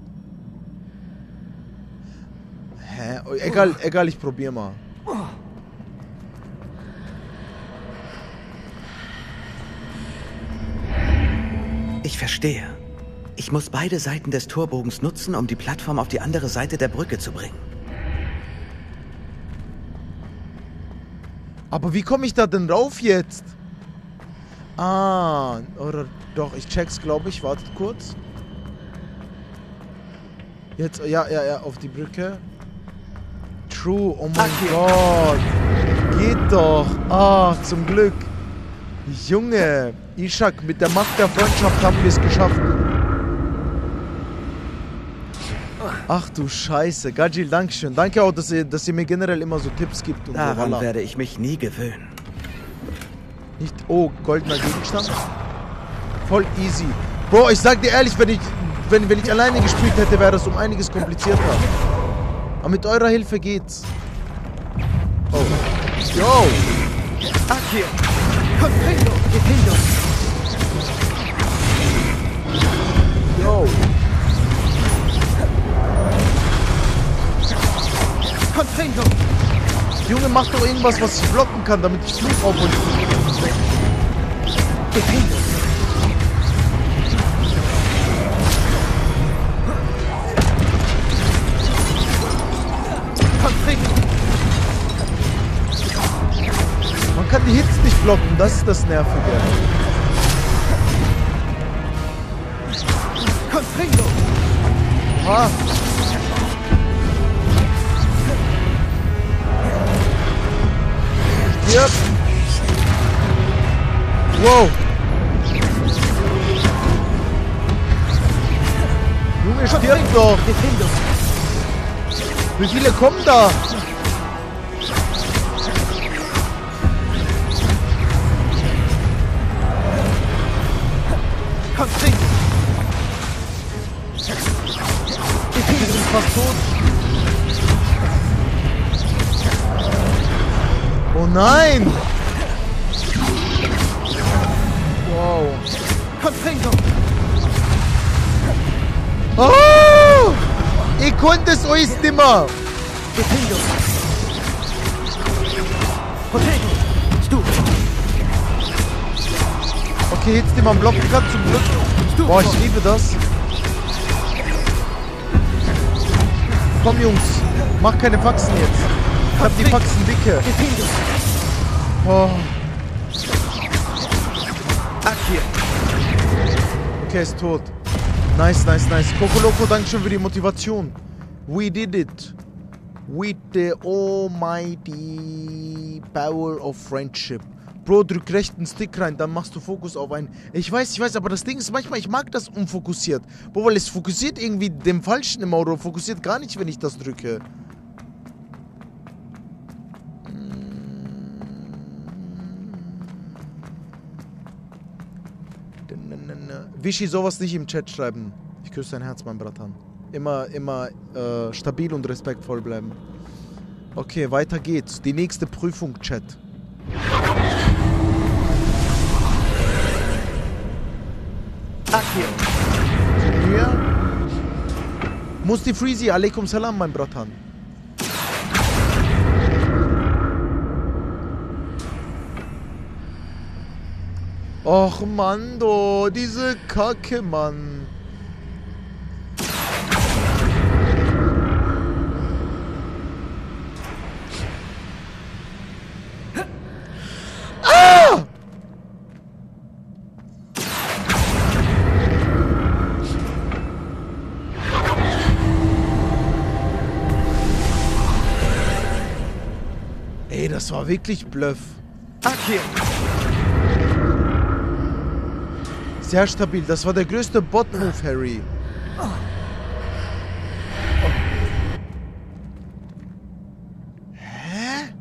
Hä? Oh, Egal, egal, ich probiere mal. Ich verstehe. Ich muss beide Seiten des Torbogens nutzen, um die Plattform auf die andere Seite der Brücke zu bringen. Aber wie komme ich da denn rauf jetzt? Ah, oder doch, ich check's, glaube ich. Wartet kurz. Jetzt, ja, ja, ja, auf die Brücke. True, oh mein Gott. Geht doch. Ah, zum Glück. Junge, Ishak, mit der Macht der Freundschaft haben wir es geschafft. Ach du Scheiße. Gajil, Dankeschön. Danke auch, dass ihr, dass ihr mir generell immer so Tipps gibt und so. Daran Wallah. werde ich mich nie gewöhnen. Nicht. Oh, goldener Gegenstand. Voll easy. Bro, ich sag dir ehrlich, wenn ich, wenn, wenn ich alleine gespielt hätte, wäre das um einiges komplizierter. Aber mit eurer Hilfe geht's. Oh. Yo! Akio. Confringo. Defindo. Yo! Confringo. Junge, mach doch irgendwas, was ich blocken kann, damit ich Fluch auf und. Kann die Hits nicht blocken, das ist das Nervige. Confringo. Ha! Stirb! Wow! Junge, stirb doch! Wie viele kommen da? Fast tot. Oh nein! Wow. Oh! Ich konnte es euch. Protego. Stu. Okay, jetzt die man blocken kann zum Glück. Boah, ich liebe das. Komm Jungs, mach keine Faxen jetzt. Ich hab die Faxen dicke. Oh, Akio. okay, ist tot. Nice, nice, nice. Kokoloko, Dankeschön für die Motivation. We did it. With the almighty power of friendship. Bro, drück rechten Stick rein, dann machst du Fokus auf einen. Ich weiß, ich weiß, aber das Ding ist manchmal, ich mag das unfokussiert. Bro, weil es fokussiert irgendwie dem Falschen im Auto, fokussiert gar nicht, wenn ich das drücke. Wischi, sowas nicht im Chat schreiben. Ich küsse dein Herz, mein Bratan. Immer, immer äh, stabil und respektvoll bleiben. Okay, weiter geht's. Die nächste Prüfung, Chat. Akio. Hier. Musti Freezy, alaikum salam, mein Bratan. Och, Mando, diese Kacke, Mann. Das war wirklich Bluff. Akio. Sehr stabil. Das war der größte Bot-Move, Harry. Hä?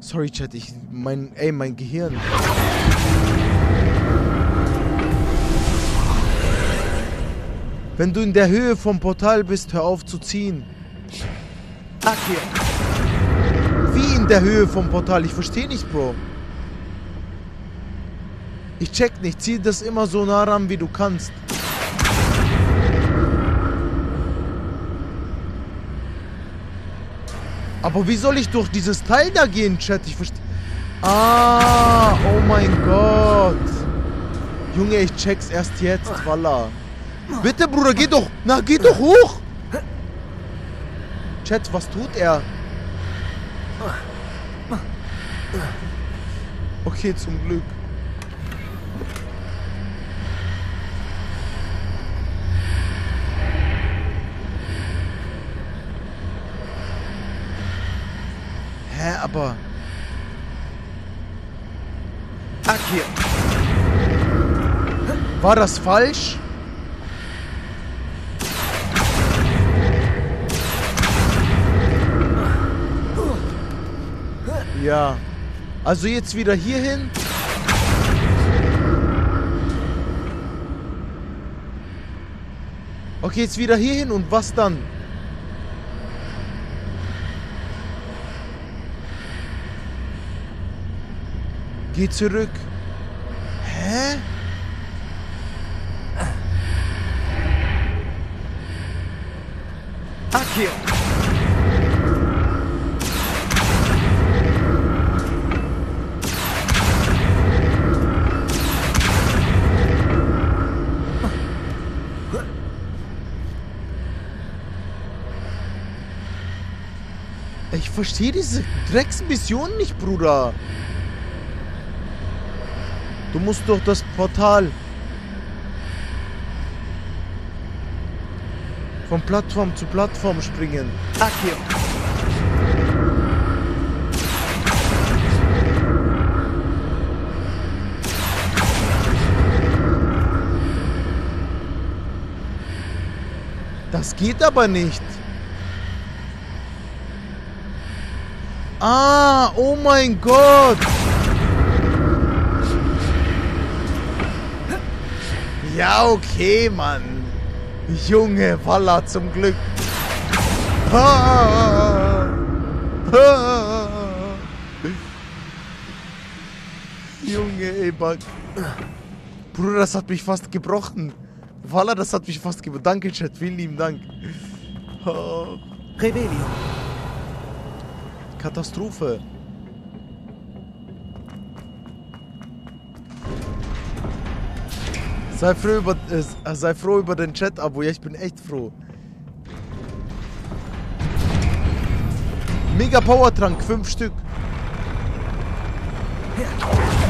Sorry, Chat, ich. Mein. Ey, mein Gehirn. Wenn du in der Höhe vom Portal bist, hör auf zu ziehen. Akio. Wie in der Höhe vom Portal? Ich verstehe nicht, Bro. Ich check nicht. Zieh das immer so nah ran, wie du kannst. Aber wie soll ich durch dieses Teil da gehen, Chat? Ich verstehe. Ah, oh mein Gott. Junge, ich check's erst jetzt, voila. Bitte, Bruder, geh doch. Na, geh doch hoch. Chat, was tut er? Okay, zum Glück. Hä, aber... Akio. War das falsch? Ja. Also jetzt wieder hier hin. Okay, jetzt wieder hier hin und was dann? Geh zurück. Verstehe diese Drecksmission nicht, Bruder. Du musst durch das Portal. Von Plattform zu Plattform springen. Akio. Das geht aber nicht. Ah, oh mein Gott. Ja, okay, Mann. Junge, Walla, zum Glück. Ah, ah. Junge, ey. Bruder, das hat mich fast gebrochen. Walla, das hat mich fast gebrochen. Danke, Chat, vielen lieben Dank. Oh, Rebellion. Katastrophe. Sei froh über, äh, sei froh über den Chat-Abo. Ja, ich bin echt froh. Mega Powertrank, fünf Stück.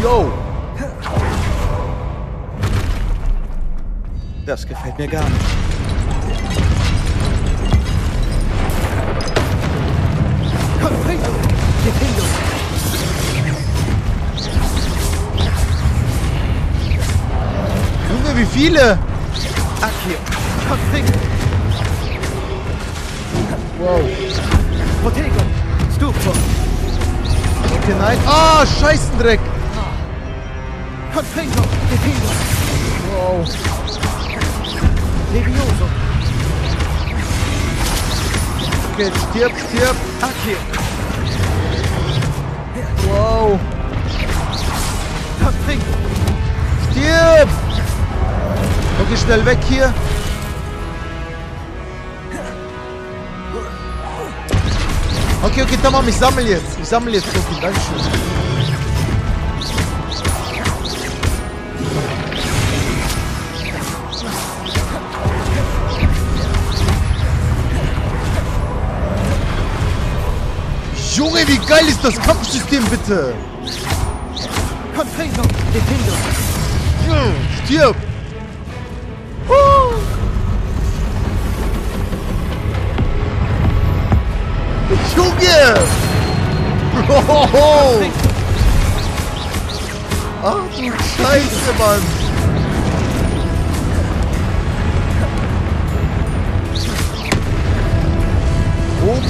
Yo. Das gefällt mir gar nicht. Junge, wie viele? Accio. Confringo. Wow. Protego. Stufo. Okay, nein. Ah, Scheißendreck. Confringo. Defendo. Wow. Levioso. Jetzt stirb, stirb. Accio. Wow. Confringo. Stirb! Okay, schnell weg hier. Okay, okay, tamam, ich sammle jetzt. Ich sammle jetzt. Okay, Dankeschön. Junge, wie geil ist das Kampfsystem bitte? Confringo. Defendo. Hm, Stirb! Junge! Hohoho! [LAUGHS] Ach du Scheiße, Mann!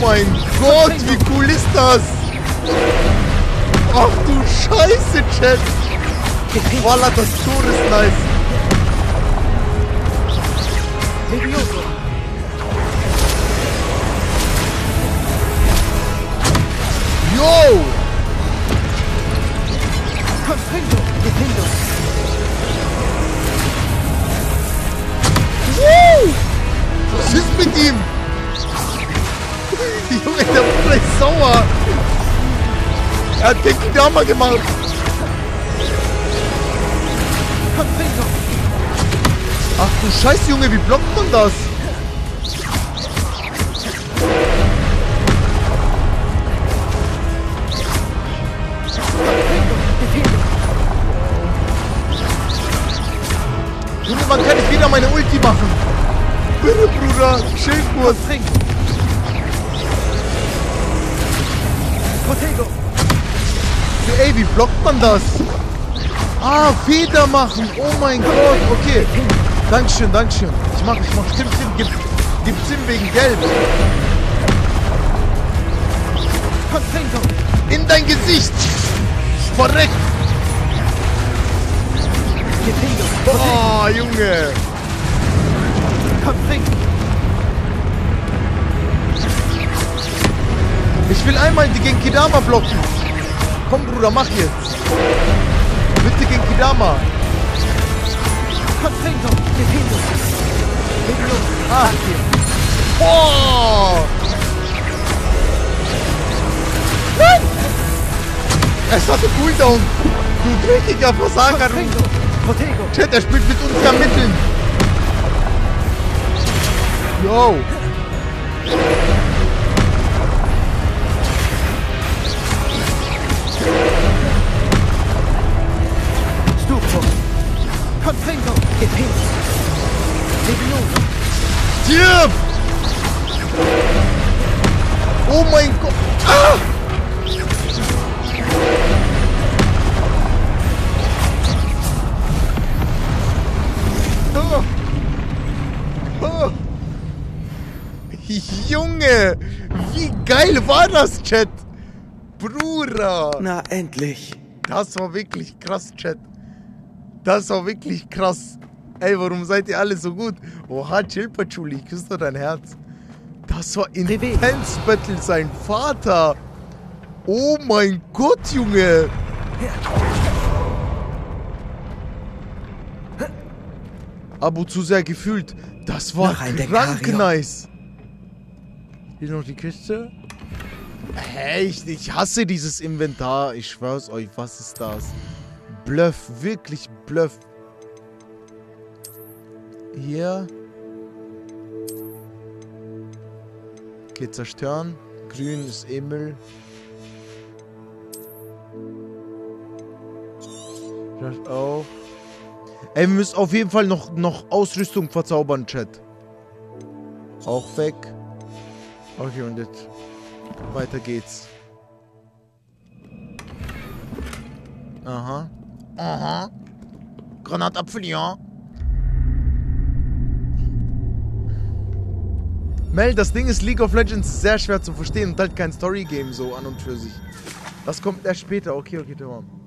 Mein Gott, wie cool ist das? Ach du Scheiße, Chat! Voila, das Tor ist nice! Yo! Was ist mit ihm? Sauer. Er hat den Kidama gemacht. Ach du Scheiße, Junge, wie blockt man das? Junge, man kann nicht wieder meine Ulti machen. Bitte, Bruder, chill kurz. Blockt man das? Ah, Feder machen. Oh mein Gott, okay. Dankeschön, Dankeschön. Ich mach, ich mach. Stimmt, stimmt. Gib, gib Sinn wegen. Confringo. In dein Gesicht. Verreckt. Oh, Junge. Confringo. Ich will einmal die Genkidama blocken. Komm, Bruder, mach jetzt. Bitte Genkidama. Confringo. Defendo. Levioso. Ah. Boah. Nein. Es hatte Cooldown. Du dreckiger Versager. Chat, er spielt mit unseren Mitteln. Yo. Confringo. Defendo. Levioso. Stirb! Oh mein Gott. Ah! Ah! Ah! Junge, wie geil war das, Chat? Bruder, Na, endlich. das war wirklich krass, Chat. Das war wirklich krass. Ey, warum seid ihr alle so gut? Oha, chill, Patchouli, küss doch dein Herz. Das war Intense Battle, sein Vater. Oh mein Gott, Junge. Abu zu sehr gefühlt. Das war krank nice. Hier noch die Kiste. Hey, ich, ich hasse dieses Inventar. Ich schwör's euch, was ist das? Bluff, wirklich Bluff. Hier. Okay, zerstören. Grün ist Emil. Das auch. Ey, wir müssen auf jeden Fall noch, noch Ausrüstung verzaubern, Chat. Auch weg. Okay, und jetzt weiter geht's. Aha. Aha. Granatapfel, ja. Mel, das Ding ist League of Legends sehr schwer zu verstehen und halt kein Story-Game so an und für sich. Das kommt erst später. Okay, okay, tamam.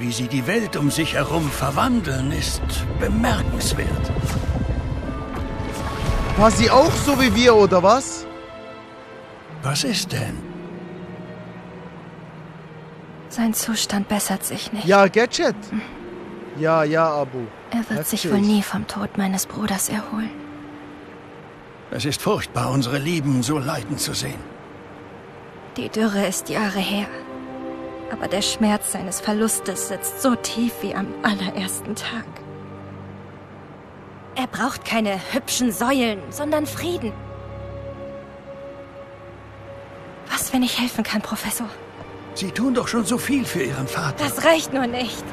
Wie sie die Welt um sich herum verwandeln, ist bemerkenswert. War sie auch so wie wir, oder was? Was ist denn? Sein Zustand bessert sich nicht. Ja, Gadget. Ja, ja, Abu. Er wird sich Heftig. wohl nie vom Tod meines Bruders erholen. Es ist furchtbar, unsere Lieben so leiden zu sehen. Die Dürre ist Jahre her. Aber der Schmerz seines Verlustes sitzt so tief wie am allerersten Tag. Er braucht keine hübschen Säulen, sondern Frieden. Was, wenn ich helfen kann, Professor? Sie tun doch schon so viel für Ihren Vater. Das reicht nur nicht.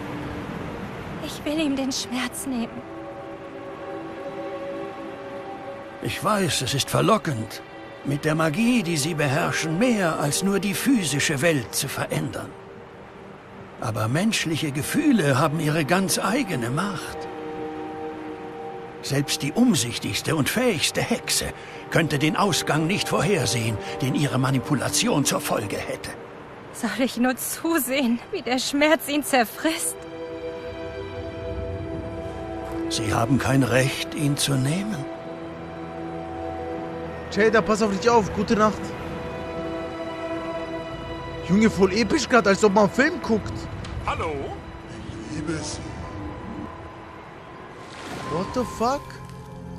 Ich will ihm den Schmerz nehmen. Ich weiß, es ist verlockend, mit der Magie, die Sie beherrschen, mehr als nur die physische Welt zu verändern. Aber menschliche Gefühle haben ihre ganz eigene Macht. Selbst die umsichtigste und fähigste Hexe könnte den Ausgang nicht vorhersehen, den ihre Manipulation zur Folge hätte. Soll ich nur zusehen, wie der Schmerz ihn zerfrisst? Sie haben kein Recht, ihn zu nehmen. Jada, pass auf dich auf. Gute Nacht. Junge, voll episch gerade, als ob man einen Film guckt. Hallo? Ich liebe sie. What the fuck?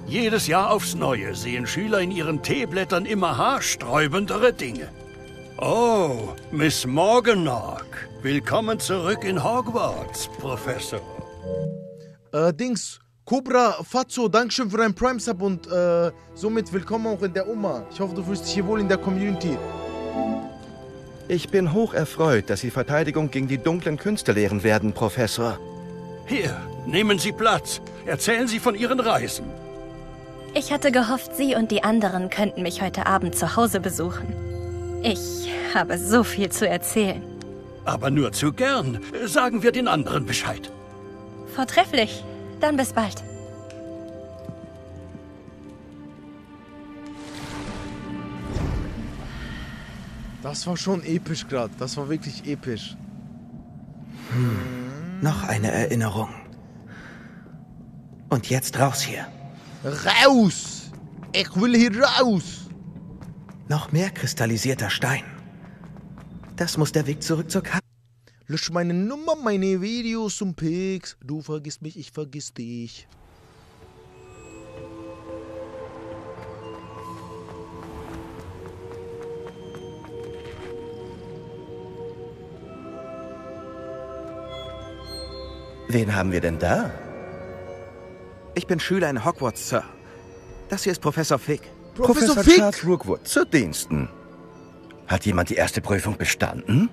Jedes Jahr aufs Neue sehen Schüler in ihren Teeblättern immer haarsträubendere Dinge. Oh, Miss Morganach. Willkommen zurück in Hogwarts, Professor. Äh, Dings. Cobra Fazzo, Dankeschön für deinen Prime-Sub und äh, somit willkommen auch in der Oma. Ich hoffe, du fühlst dich hier wohl in der Community. Ich bin hoch erfreut, dass Sie Verteidigung gegen die dunklen Künste lehren werden, Professor. Hier, nehmen Sie Platz. Erzählen Sie von Ihren Reisen. Ich hatte gehofft, Sie und die anderen könnten mich heute Abend zu Hause besuchen. Ich habe so viel zu erzählen. Aber nur zu gern. Sagen wir den anderen Bescheid. Vortrefflich. Dann bis bald. Das war schon episch gerade. Das war wirklich episch. Noch eine Erinnerung. Und jetzt raus hier. Raus! Ich will hier raus! Noch mehr kristallisierter Stein. Das muss der Weg zurück zur Karte. Lösch meine Nummer, meine Videos und Pics. Du vergisst mich, ich vergiss dich. Wen haben wir denn da? Ich bin Schüler in Hogwarts, Sir. Das hier ist Professor Fig. Professor Fick! Charles Rookwood, zu Diensten. Hat jemand die erste Prüfung bestanden?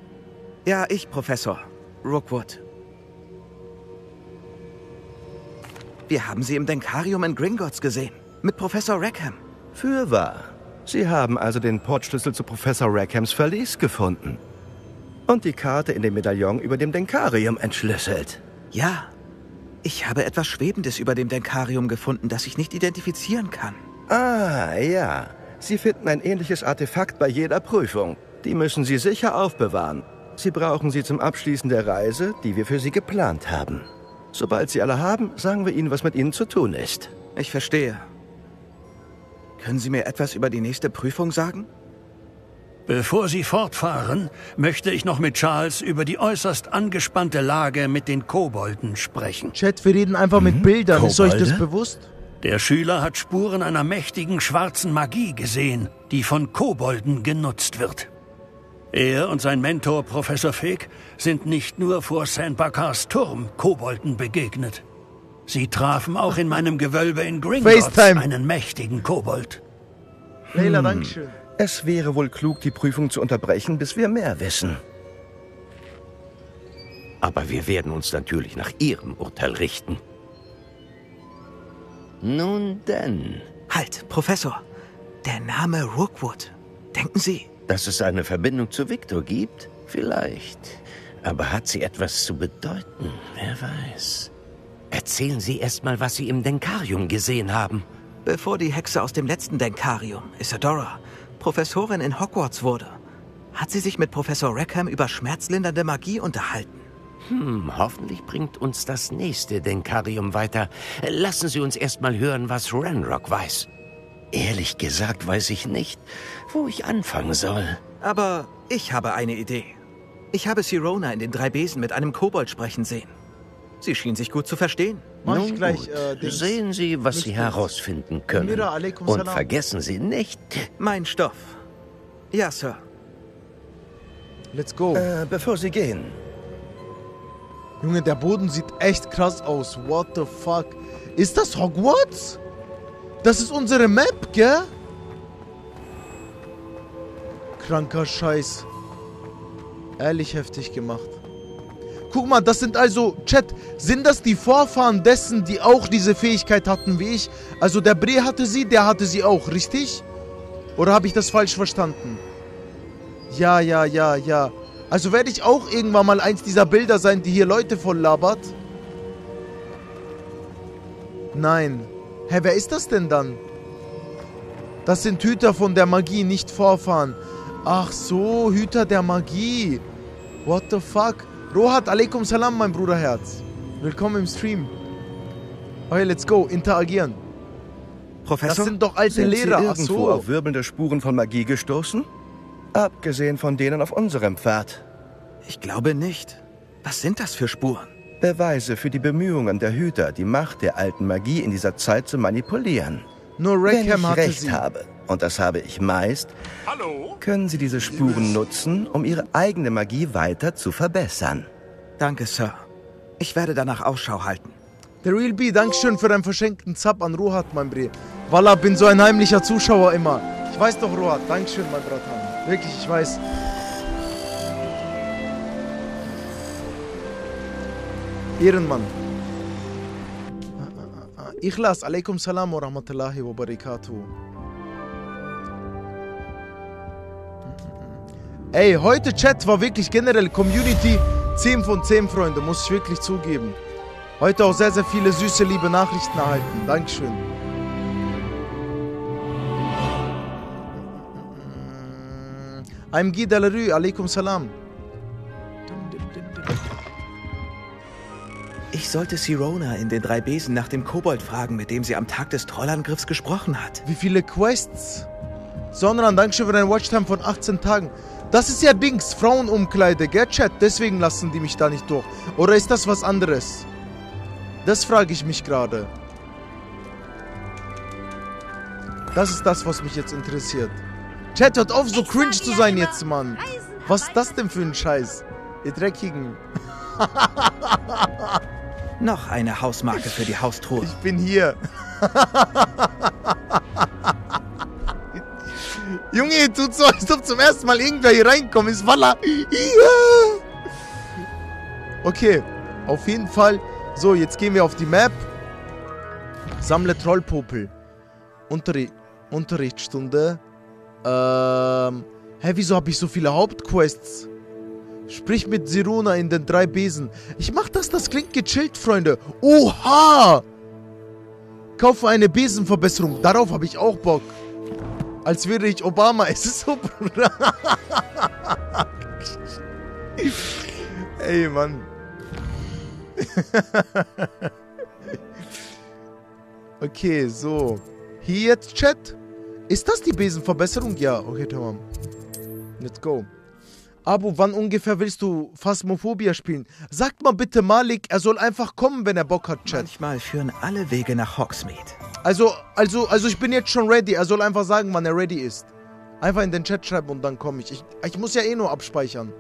Ja, ich, Professor. Rookwood. Wir haben Sie im Denkarium in Gringotts gesehen. Mit Professor Rackham. Fürwahr. Sie haben also den Portschlüssel zu Professor Rackhams Verlies gefunden. Und die Karte in dem Medaillon über dem Denkarium entschlüsselt. Ja. Ich habe etwas Schwebendes über dem Denkarium gefunden, das ich nicht identifizieren kann. Ah, ja. Sie finden ein ähnliches Artefakt bei jeder Prüfung. Die müssen Sie sicher aufbewahren. Sie brauchen sie zum Abschließen der Reise, die wir für Sie geplant haben. Sobald Sie alle haben, sagen wir Ihnen, was mit Ihnen zu tun ist. Ich verstehe. Können Sie mir etwas über die nächste Prüfung sagen? Bevor Sie fortfahren, möchte ich noch mit Charles über die äußerst angespannte Lage mit den Kobolden sprechen. Chat, wir reden einfach mit Bildern. Ist euch das Kobolde? bewusst? Der Schüler hat Spuren einer mächtigen schwarzen Magie gesehen, die von Kobolden genutzt wird. Er und sein Mentor Professor Fig sind nicht nur vor Sandbakars Turm Kobolden begegnet. Sie trafen auch in meinem Gewölbe in Gringotts einen mächtigen Kobold. Leila, Hm. Dankeschön. Es wäre wohl klug, die Prüfung zu unterbrechen, bis wir mehr wissen. Aber wir werden uns natürlich nach Ihrem Urteil richten. Nun denn, Halt, Professor. Der Name Rookwood. Denken Sie, dass es eine Verbindung zu Victor gibt? Vielleicht. Aber hat sie etwas zu bedeuten? Wer weiß. Erzählen Sie erst mal, was Sie im Denkarium gesehen haben. bevor die Hexe aus dem letzten Denkarium, Isadora, Professorin in Hogwarts wurde, hat sie sich mit Professor Rackham über schmerzlindernde Magie unterhalten. Hm, hoffentlich bringt uns das nächste Denkarium weiter. Lassen Sie uns erst mal hören, was Ranrock weiß. Ehrlich gesagt weiß ich nicht, wo ich anfangen soll. Aber ich habe eine Idee. Ich habe Sirona in den drei Besen mit einem Kobold sprechen sehen. Sie schien sich gut zu verstehen. Nun gleich, gut. äh. Sehen Sie, was Sie herausfinden können. Und vergessen Sie nicht, Mein Stoff. Ja, Sir. Let's go. Äh, bevor Sie gehen, Junge, der Boden sieht echt krass aus. What the fuck? Ist das Hogwarts? Das ist unsere Map, gell? Kranker Scheiß. Ehrlich heftig gemacht. Guck mal, das sind also, Chat, sind das die Vorfahren dessen, die auch diese Fähigkeit hatten wie ich? Also der Bre hatte sie, der hatte sie auch, richtig? Oder habe ich das falsch verstanden? Ja, ja, ja, ja. Also werde ich auch irgendwann mal eins dieser Bilder sein, die hier Leute voll labert? Nein. Hä, wer ist das denn dann? Das sind Hüter von der Magie, nicht Vorfahren. Ach so, Hüter der Magie. What the fuck? Rohat, alaikum salam, mein Bruderherz. Willkommen im Stream. Okay, let's go, interagieren. Professor? Das sind doch alte sind Lehrer. Sie Ach irgendwo so. auf wirbelnde Spuren von Magie gestoßen? Abgesehen von denen auf unserem Pfad. Ich glaube nicht. Was sind das für Spuren? Beweise für die Bemühungen der Hüter, die Macht der alten Magie in dieser Zeit zu manipulieren. Nur Wenn Rackham ich hatte recht sie. habe, und das habe ich meist, Hallo? können Sie diese Spuren nutzen, um Ihre eigene Magie weiter zu verbessern. Danke, Sir. Ich werde danach Ausschau halten. Der Real B, Dankeschön für deinen verschenkten Zap an Rohat, mein Bre. Walla, bin so ein heimlicher Zuschauer immer. Ich weiß doch, Rohat. Dankeschön, mein Bratan. Wirklich, ich weiß. Ehrenmann. Ikhlas, alaikum salam wa rahmatullahi wa barakatuh. Ey, heute Chat war wirklich generell Community 10 von 10, Freunde, muss ich wirklich zugeben. Heute auch sehr, sehr viele süße, liebe Nachrichten erhalten. Dankeschön. AMG Delarue, alaikum salam. Ich sollte Sirona in den drei Besen nach dem Kobold fragen, mit dem sie am Tag des Trollangriffs gesprochen hat. Wie viele Quests? Sondern Dankeschön für deine Watchtime von 18 Tagen. Das ist ja Dings, Frauenumkleide, gell, Chat? Deswegen lassen die mich da nicht durch. Oder ist das was anderes? Das frage ich mich gerade. Das ist das, was mich jetzt interessiert. Chat, hört auf, so cringe zu sein jetzt, Mann. Was ist das denn für ein Scheiß? Ihr Dreckigen. [LAUGHS] Noch eine Hausmarke für die Haustruhe. Ich bin hier. [LAUGHS] Junge, tut so, als ob zum ersten Mal irgendwer hier reinkommt. Ist Walla. Ja. Okay, auf jeden Fall. So, jetzt gehen wir auf die Map. Sammle Trollpopel. Unterri Unterrichtsstunde. Ähm. Hä, wieso habe ich so viele Hauptquests? Sprich mit Siruna in den drei Besen. Ich mach das, das klingt gechillt, Freunde. Oha! Kaufe eine Besenverbesserung. Darauf habe ich auch Bock. Als wäre ich Obama. [LAUGHS] Es ist so. Ey, Mann. [LAUGHS] okay, so. Hier jetzt Chat. Ist das die Besenverbesserung? Ja, okay, tamam. Let's go. Abo, wann ungefähr willst du Phasmophobia spielen? Sagt mal bitte Malik, er soll einfach kommen, wenn er Bock hat, Chat. Manchmal führen alle Wege nach Hogsmeade. Also, also, also ich bin jetzt schon ready. Er soll einfach sagen, wann er ready ist. Einfach in den Chat schreiben und dann komme ich. ich. Ich muss ja eh nur abspeichern.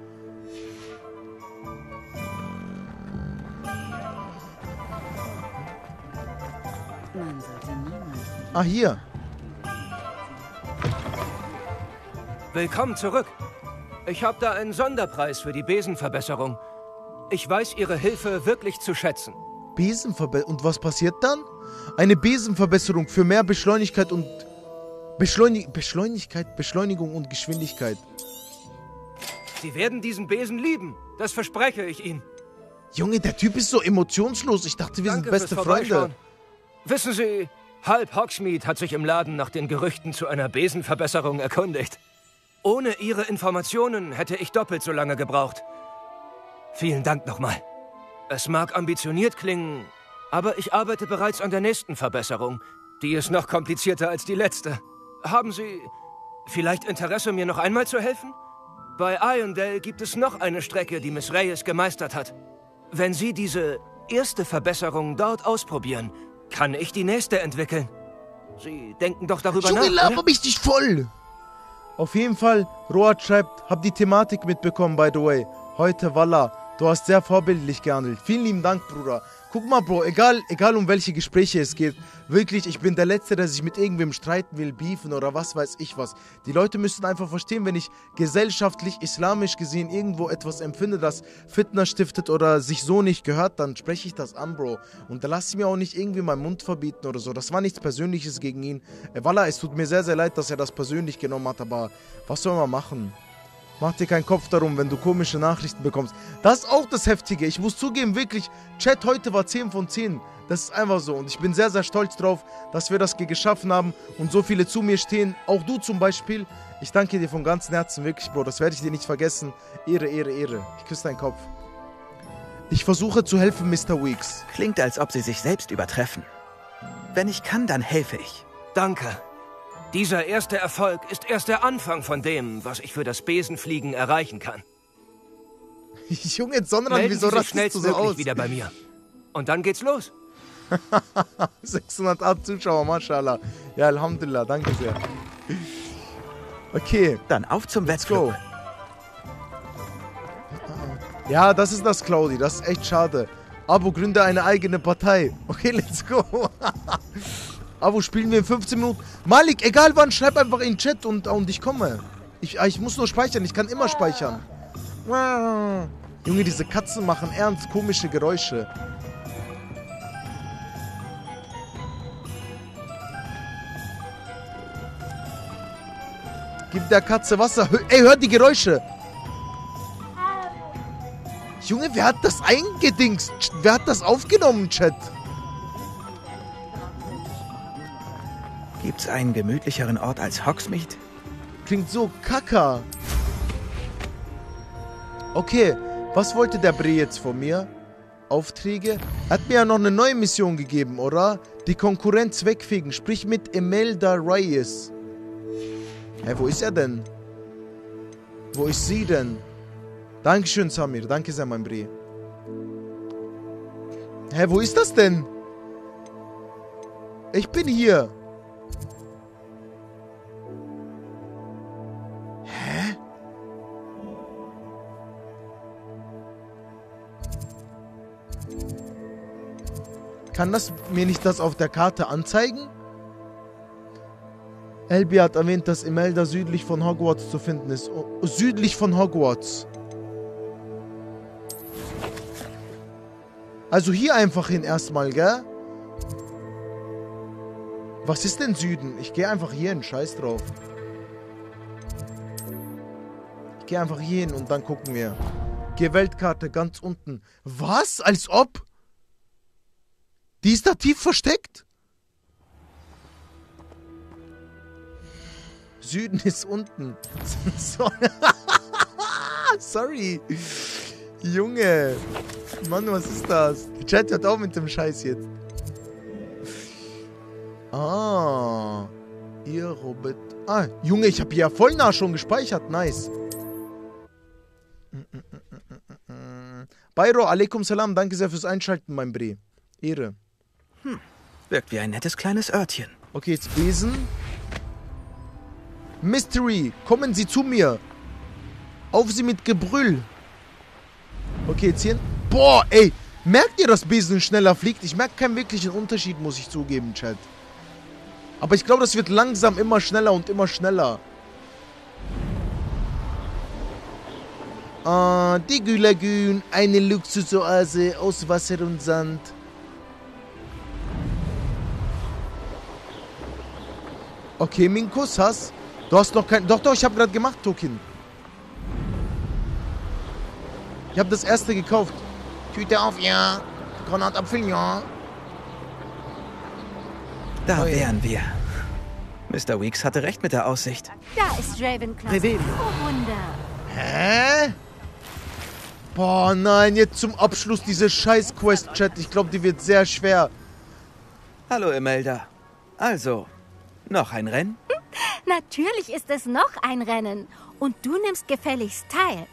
Ah, hier. Willkommen zurück. Ich habe da einen Sonderpreis für die Besenverbesserung. Ich weiß Ihre Hilfe wirklich zu schätzen. Besenverbesserung. Und was passiert dann? Eine Besenverbesserung für mehr Beschleunigkeit und... Beschleunig Beschleunigkeit, Beschleunigung und Geschwindigkeit. Sie werden diesen Besen lieben. Das verspreche ich Ihnen. Junge, der Typ ist so emotionslos. Ich dachte, wir Danke sind beste Freunde. Wissen Sie, halb Hogsmeade hat sich im Laden nach den Gerüchten zu einer Besenverbesserung erkundigt. Ohne Ihre Informationen hätte ich doppelt so lange gebraucht. Vielen Dank nochmal. Es mag ambitioniert klingen, aber ich arbeite bereits an der nächsten Verbesserung. Die ist noch komplizierter als die letzte. Haben Sie vielleicht Interesse, mir noch einmal zu helfen? Bei Irondale gibt es noch eine Strecke, die Miss Reyes gemeistert hat. Wenn Sie diese erste Verbesserung dort ausprobieren, kann ich die nächste entwickeln. Sie denken doch darüber Junge, nach, laber mich nicht voll! Auf jeden Fall, Roat schreibt, hab die Thematik mitbekommen, by the way. Heute, Walla, du hast sehr vorbildlich gehandelt. Vielen lieben Dank, Bruder. Guck mal, Bro, egal, egal um welche Gespräche es geht, wirklich, ich bin der Letzte, der sich mit irgendwem streiten will, beefen oder was weiß ich was. Die Leute müssen einfach verstehen, wenn ich gesellschaftlich, islamisch gesehen irgendwo etwas empfinde, das Fitner stiftet oder sich so nicht gehört, dann spreche ich das an, Bro. Und da lasse ich mir auch nicht irgendwie meinen Mund verbieten oder so. Das war nichts Persönliches gegen ihn. Äh, Walla, es tut mir sehr, sehr leid, dass er das persönlich genommen hat, aber was soll man machen? Mach dir keinen Kopf darum, wenn du komische Nachrichten bekommst. Das ist auch das Heftige. Ich muss zugeben, wirklich, Chat heute war 10 von 10. Das ist einfach so. Und ich bin sehr, sehr stolz drauf, dass wir das geschaffen haben und so viele zu mir stehen. Auch du zum Beispiel. Ich danke dir von ganzem Herzen, wirklich, Bro. Das werde ich dir nicht vergessen. Ehre, Ehre, Ehre. Ich küsse deinen Kopf. Ich versuche zu helfen, Mr. Weeks. Klingt, als ob sie sich selbst übertreffen. Wenn ich kann, dann helfe ich. Danke. Dieser erste Erfolg ist erst der Anfang von dem, was ich für das Besenfliegen erreichen kann. [LAUGHS] Junge, Sonnenrand, Melden wieso rastest du so aus? wieder bei mir. Und dann geht's los. [LAUGHS] 608 Zuschauer, mashallah. Ja, Alhamdulillah, danke sehr. Okay. Dann auf zum Let's go. Ja, das ist das, Claudi. Das ist echt schade. Abo, gründe eine eigene Partei. Okay, let's go. [LAUGHS] Abo, spielen wir in 15 Minuten. Malik, egal wann, schreib einfach in den Chat und, und ich komme. Ich, ich muss nur speichern. Ich kann immer speichern. Junge, diese Katzen machen ernst komische Geräusche. Gib der Katze Wasser. Ey, hört die Geräusche. Junge, wer hat das eingedingst? Wer hat das aufgenommen, Chat? Gibt's einen gemütlicheren Ort als Hogsmeade? Klingt so kacker. Okay, was wollte der Bre jetzt von mir? Aufträge? Hat mir ja noch eine neue Mission gegeben, oder? Die Konkurrenz wegfegen. Sprich mit Imelda Reyes. Hä, wo ist er denn? Wo ist sie denn? Dankeschön, Samir. Danke sehr, mein Bre. Hä, wo ist das denn? Ich bin hier. Kann das mir nicht das auf der Karte anzeigen? Elbi hat erwähnt, dass Imelda südlich von Hogwarts zu finden ist. Oh, südlich von Hogwarts. Also hier einfach hin erstmal, gell? Was ist denn Süden? Ich gehe einfach hier hin, scheiß drauf. Ich gehe einfach hier hin und dann gucken wir. Geh Weltkarte ganz unten. Was? Als ob? Die ist da tief versteckt. Süden ist unten. [LAUGHS] [LAUGHS] Sorry. Junge. Mann, was ist das? Der Chat hört auch mit dem Scheiß jetzt. Ah. Ihr Robert. Ah, Junge, ich habe hier ja voll nah schon gespeichert. Nice. Bayro, alaikum salam. Danke sehr fürs Einschalten, mein Brie. Ehre. Wirkt wie ein nettes kleines Örtchen. Okay, jetzt Besen. Mystery, kommen Sie zu mir. Auf Sie mit Gebrüll. Okay, jetzt hier. Boah, ey. Merkt ihr, dass Besen schneller fliegt? Ich merke keinen wirklichen Unterschied, muss ich zugeben, Chat. Aber ich glaube, das wird langsam immer schneller und immer schneller. Ah, die Gülagün, eine Luxusoase aus Wasser und Sand. Okay, Minkus, hast. Du hast noch kein. Doch, doch, ich habe gerade gemacht, Token. Ich habe das erste gekauft. Tüte auf, ja. Granatapfel, ja. Da Oh ja. wären wir. Mr. Weeks hatte recht mit der Aussicht. Da ist Ravenclaw. Revelio. Oh Wunder. Hä? Boah, nein, jetzt zum Abschluss diese Scheiß-Quest-Chat. Ich glaube, die wird sehr schwer. Hallo, Imelda. Also, noch ein Rennen? [LAUGHS] Natürlich ist es noch ein Rennen. Und du nimmst gefälligst teil.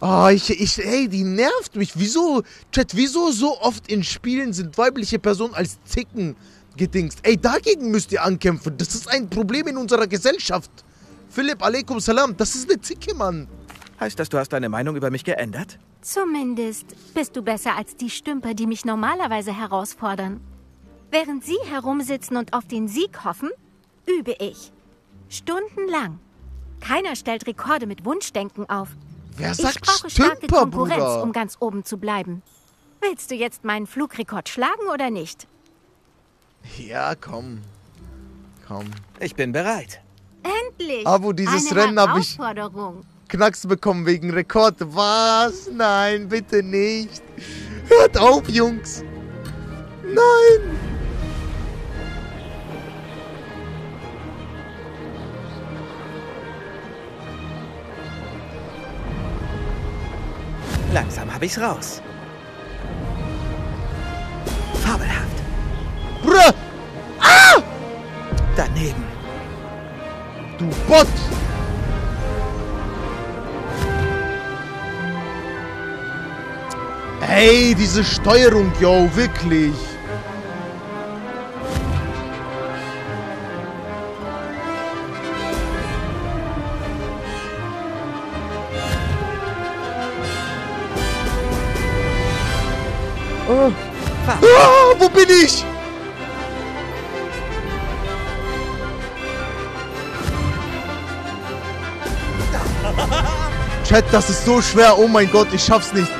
Ah, ich, ich, ey, die nervt mich. Wieso, Chat, wieso so oft in Spielen sind weibliche Personen als Zicken gedingst? Ey, dagegen müsst ihr ankämpfen. Das ist ein Problem in unserer Gesellschaft. Philipp, alaikum salam, das ist eine Zicke, Mann. Heißt das, du hast deine Meinung über mich geändert? Zumindest bist du besser als die Stümper, die mich normalerweise herausfordern. Während sie herumsitzen und auf den Sieg hoffen, übe ich. Stundenlang. Keiner stellt Rekorde mit Wunschdenken auf. Wer Ich sagt brauche starke Stümper, Konkurrenz, Bruder? um ganz oben zu bleiben. Willst du jetzt meinen Flugrekord schlagen oder nicht? Ja, komm. Komm. Ich bin bereit. Endlich! Abo, dieses Eine Rennen hab ich- Herausforderung. Knacks bekommen wegen Rekord. Was? Nein, bitte nicht. Hört auf, Jungs. Nein. Langsam habe ich's raus. Fabelhaft. Bruder, Daneben. du Bot. Ey, diese Steuerung, yo, wirklich. Chat, das ist so schwer. Oh mein Gott, ich schaff's nicht.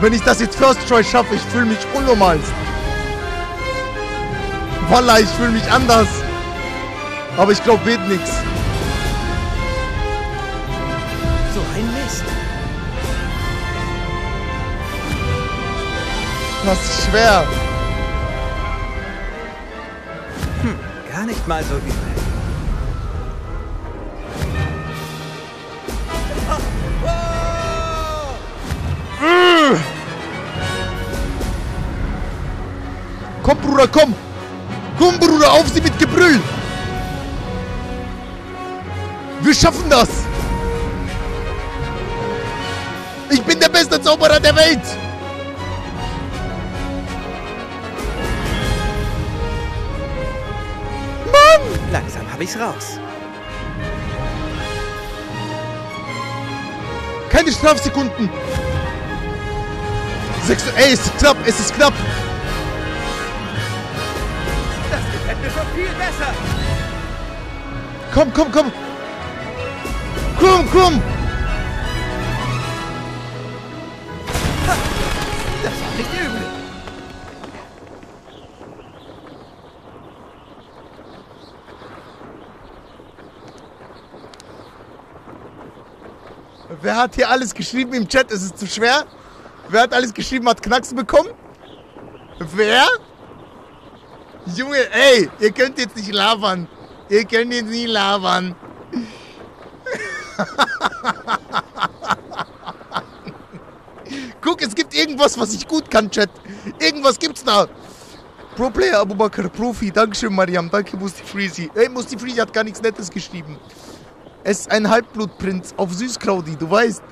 Wenn ich das jetzt First Try schaffe, ich fühle mich unnormal. Wallah, ich fühle mich anders. Aber ich glaube, wird nix. So ein Mist. Das ist schwer. Hm, gar nicht mal so übel. Bruder, komm. Komm, Bruder, auf sie mit Gebrüll. Wir schaffen das. Ich bin der beste Zauberer der Welt. Mann! Langsam habe ich's raus. Keine Strafsekunden. Sechs, ey, es ist knapp, es ist knapp. Viel besser. Komm, komm, komm. Komm, komm. Das war nicht übel. Wer hat hier alles geschrieben im Chat? Ist es zu schwer? Wer hat alles geschrieben, hat Knacks bekommen? Wer? Junge, ey, ihr könnt jetzt nicht labern. Ihr könnt jetzt nie labern. [LAUGHS] Guck, es gibt irgendwas, was ich gut kann, Chat. Irgendwas gibt's da. Pro Player Abubakar, Profi. Dankeschön, Mariam. Danke, Musti Freezy. Ey, Musti Freezy hat gar nichts Nettes geschrieben. Es ist ein Halbblutprinz auf Süßkraudi, du weißt.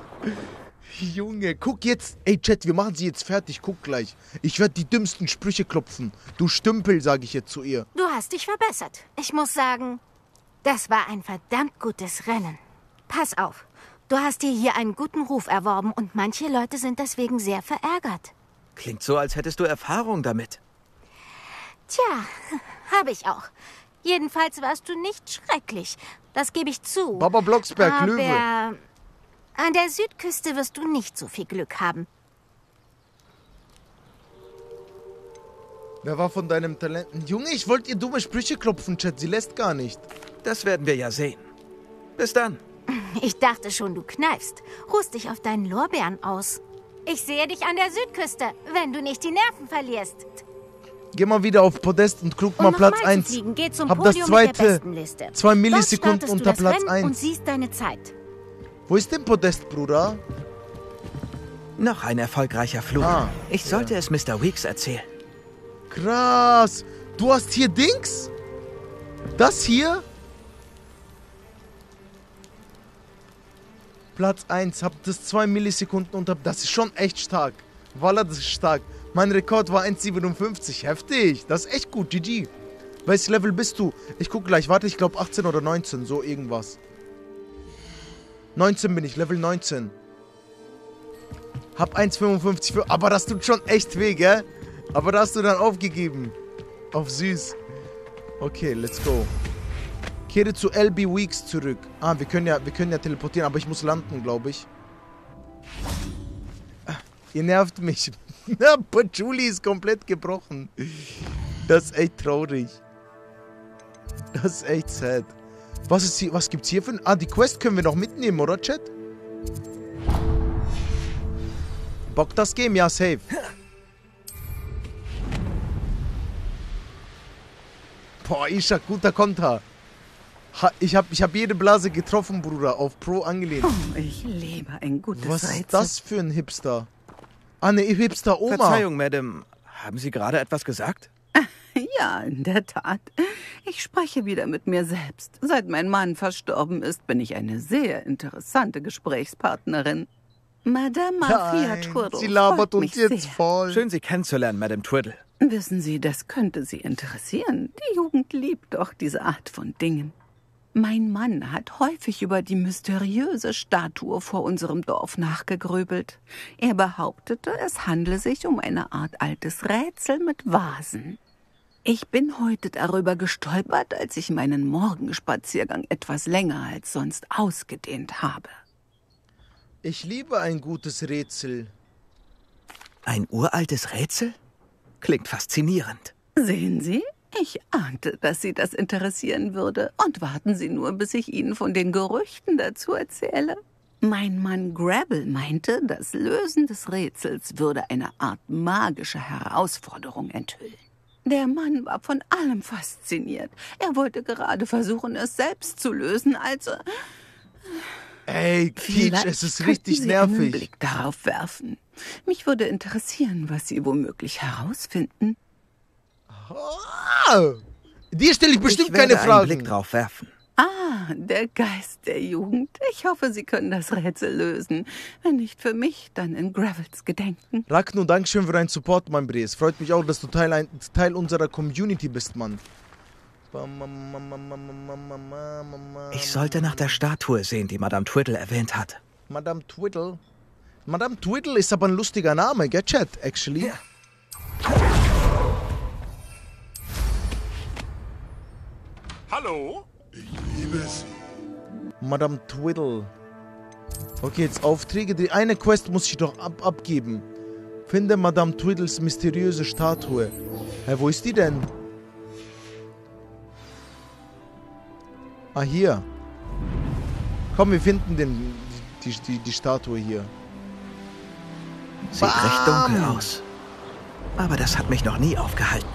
Junge, guck jetzt. Ey, Chat, wir machen sie jetzt fertig. Guck gleich. Ich werde die dümmsten Sprüche klopfen. Du Stümpel, sage ich jetzt zu ihr. Du hast dich verbessert. Ich muss sagen, das war ein verdammt gutes Rennen. Pass auf. Du hast dir hier einen guten Ruf erworben und manche Leute sind deswegen sehr verärgert. Klingt so, als hättest du Erfahrung damit. Tja, habe ich auch. Jedenfalls warst du nicht schrecklich. Das gebe ich zu. Baba Blocksberg, Aber Löwe. An der Südküste wirst du nicht so viel Glück haben. Wer war von deinem Talenten? Junge, ich wollte ihr dumme Sprüche klopfen, Chat. Sie lässt gar nicht. Das werden wir ja sehen. Bis dann. [LAUGHS] Ich dachte schon, du kneifst. Ruhst dich auf deinen Lorbeeren aus. Ich sehe dich an der Südküste, wenn du nicht die Nerven verlierst. Geh mal wieder auf Podest und guck Um mal Platz mal zu 1. fliegen, geh zum Hab Podium das mit der zweite. Zwei Millisekunden unter Platz Rennen Und 1. siehst deine Zeit. Wo ist denn Podest, Bruder? Noch ein erfolgreicher Flug. Ah, ich sollte es Mr. Weeks erzählen. Krass. Du hast hier Dings? Das hier? Platz 1. Hab das 2 Millisekunden unter. Das ist schon echt stark. Walla, das ist stark. Mein Rekord war 1,57. Heftig. Das ist echt gut. GG. Welches Level bist du? Ich guck gleich. Warte, ich glaube 18 oder 19. So irgendwas. 19 bin ich. Level 19. Hab 1,55. für- Aber das tut schon echt weh, gell? Aber da hast du dann aufgegeben. Auf süß. Okay, let's go. Kehre zu LB Weeks zurück. Ah, wir können ja, wir können ja teleportieren, aber ich muss landen, glaube ich. Ah, Ihr nervt mich. [LAUGHS] Na, Patchouli ist komplett gebrochen. Das ist echt traurig. Das ist echt sad. Was, ist hier, was gibt's hier für ein... Ah, die Quest können wir noch mitnehmen, oder, Chat? Bock das Game? Ja, safe. Boah, Ishak, guter Konter. Ha, ich hab, ich hab jede Blase getroffen, Bruder. Auf Pro angelehnt. Oh, ich liebe ein gutes Was Rätsel. ist das für ein Hipster? Ah, ne Hipster-Oma. Verzeihung, Madame. Haben Sie gerade etwas gesagt? [LAUGHS] Ja, in der Tat. Ich spreche wieder mit mir selbst. Seit mein Mann verstorben ist, bin ich eine sehr interessante Gesprächspartnerin. Madame Mafia Turtle sie labert freut uns jetzt sehr. voll. Schön, Sie kennenzulernen, Madame Twiddle. Wissen Sie, das könnte Sie interessieren. Die Jugend liebt doch diese Art von Dingen. Mein Mann hat häufig über die mysteriöse Statue vor unserem Dorf nachgegrübelt. Er behauptete, es handle sich um eine Art altes Rätsel mit Vasen. Ich bin heute darüber gestolpert, als ich meinen Morgenspaziergang etwas länger als sonst ausgedehnt habe. Ich liebe ein gutes Rätsel. Ein uraltes Rätsel? Klingt faszinierend. Sehen Sie? Ich ahnte, dass Sie das interessieren würde. Und warten Sie nur, bis ich Ihnen von den Gerüchten dazu erzähle. Mein Mann Grabble meinte, das Lösen des Rätsels würde eine Art magische Herausforderung enthüllen. Der Mann war von allem fasziniert. Er wollte gerade versuchen, es selbst zu lösen, als... äh, Ey, Peach, Vielleicht es ist richtig Sie einen nervig. Blick darauf werfen. Mich würde interessieren, was Sie womöglich herausfinden. Ah, dir stelle ich bestimmt ich werde keine Fragen. einen Blick drauf werfen. Ah, der Geist der Jugend. Ich hoffe, Sie können das Rätsel lösen. Wenn nicht für mich, dann in Gravels Gedenken. Ragnar, Dankeschön für deinen Support, mein Bre. Es freut mich auch, dass du Teil, ein, Teil unserer Community bist, Mann. Ich sollte nach der Statue sehen, die Madame Twiddle erwähnt hat. Madame Twiddle. Madame Twiddle ist aber ein lustiger Name, gell, Chat, actually. Hallo? Ich liebe sie. Madame Twiddle. Okay, jetzt Aufträge. Die eine Quest muss ich doch ab abgeben. Finde Madame Twiddles mysteriöse Statue. Hä, wo ist die denn? Ah, hier. Komm, wir finden den, die, die, die Statue hier. Sieht recht dunkel aus. Aber das hat mich noch nie aufgehalten.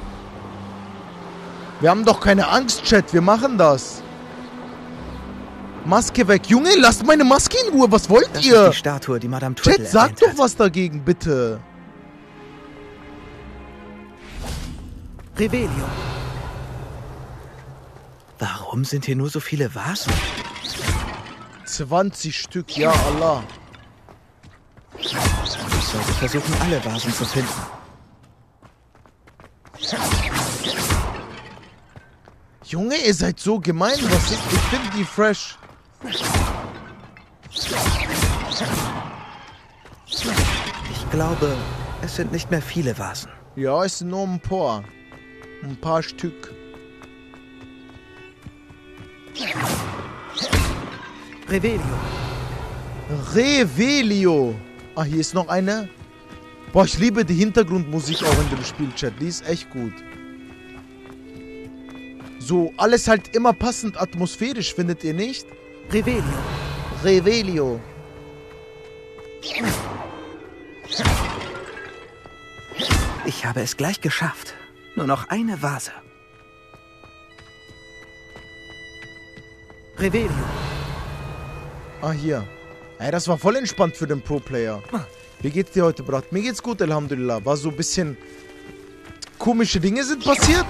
Wir haben doch keine Angst, Chat. Wir machen das. Maske weg. Junge, lasst meine Maske in Ruhe. Was wollt Das ihr? ist die Statue, die Madame Twiddle Chat, sagt doch hat. was dagegen, bitte. Rebellion. Warum sind hier nur so viele Vasen? 20 Stück, ja Allah. sollte versuchen, alle Vasen zu finden. Junge, ihr seid so gemein. Was ist, ich finde die fresh. Ich glaube, es sind nicht mehr viele Vasen. Ja, es sind nur ein paar. Ein paar Stück. Revelio. Revelio. Ah, hier ist noch eine. Boah, ich liebe die Hintergrundmusik auch in dem Spielchat. Die ist echt gut. So, alles halt immer passend atmosphärisch, findet ihr nicht? Revelio. Revelio. Ich habe es gleich geschafft. Nur noch eine Vase. Revelio. Ah, hier. Ey, das war voll entspannt für den Pro-Player. Wie geht's dir heute, Brat? Mir geht's gut, Alhamdulillah. War so ein bisschen... Komische Dinge sind passiert.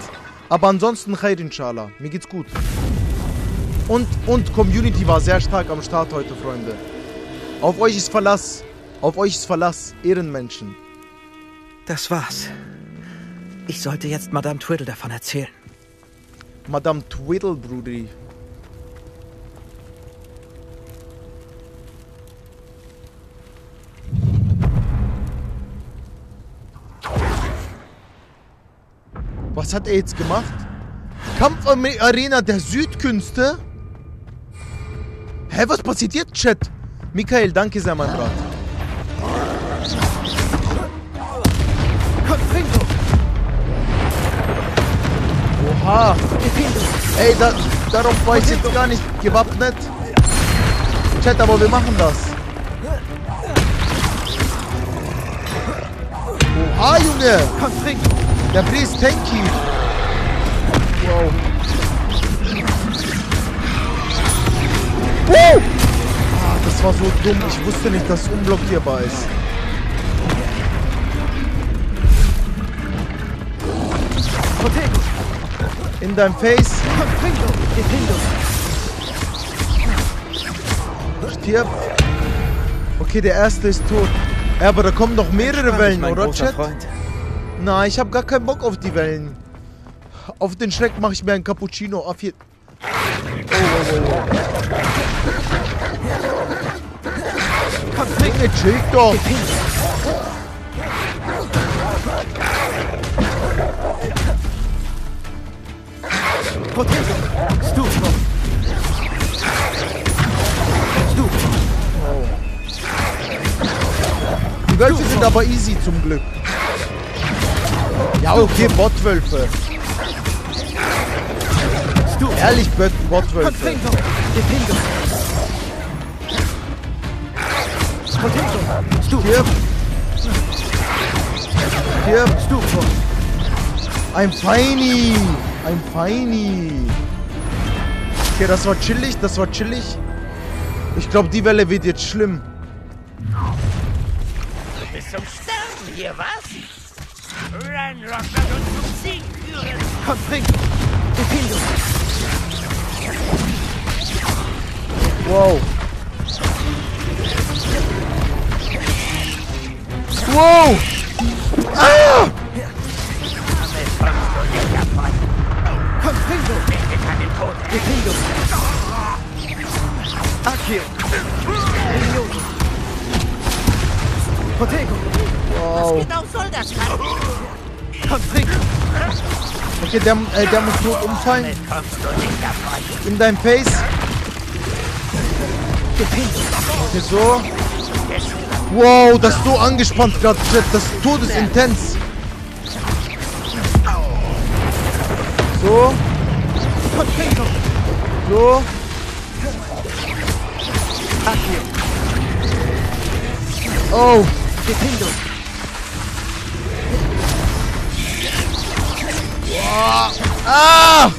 Aber ansonsten Khair, inshallah. Mir geht's gut. Und, und Community war sehr stark am Start heute, Freunde. Auf euch ist Verlass. Auf euch ist Verlass. Ehrenmenschen. Das war's. Ich sollte jetzt Madame Twiddle davon erzählen. Madame Twiddle, Brudi. Was hat er jetzt gemacht? Kampfarena der Südkünste? Hä, was passiert jetzt, Chat? Michael, danke sehr, mein Brat. Confringo. Oha. Ey, da, darauf war ich jetzt gar nicht gewappnet. Chat, aber wir machen das. Oha, Junge. Confringo. Der Brie ist tanky. Wow. Das war so dumm. Ich wusste nicht, dass es unblockierbar ist. In deinem Face. Stirb. Okay, der erste ist tot. Ja, aber da kommen noch mehrere Wellen, oder, Chat? Nein, ich habe gar keinen Bock auf die Wellen. Auf den Schreck mache ich mir einen Cappuccino. Auf hier. Oh, oh, oh, oh. Junge, chill doch. Stufo. Stufo. Die Wölfe sind aber easy zum Glück. Ja, okay, Bottwölfe. Ehrlich, Bot Protego. Stufo. Stirb. Stirb. Stufo. Ein Feini. Ein Feini. Okay, das war chillig, das war chillig. Ich glaube, die Welle wird jetzt schlimm. Bis zum Sterben hier, was? Ranrock wird uns zum Sieg führen. Confringo. Defendo. Wow. Wow. Ah! Wow. Was genau soll das. Okay, der, äh, der muss tot umfallen. In dein Face. Okay, so. Wow, das ist so angespannt gerade, Chat. Das Tod ist intens. So. So. Oh. Defendo. Ah!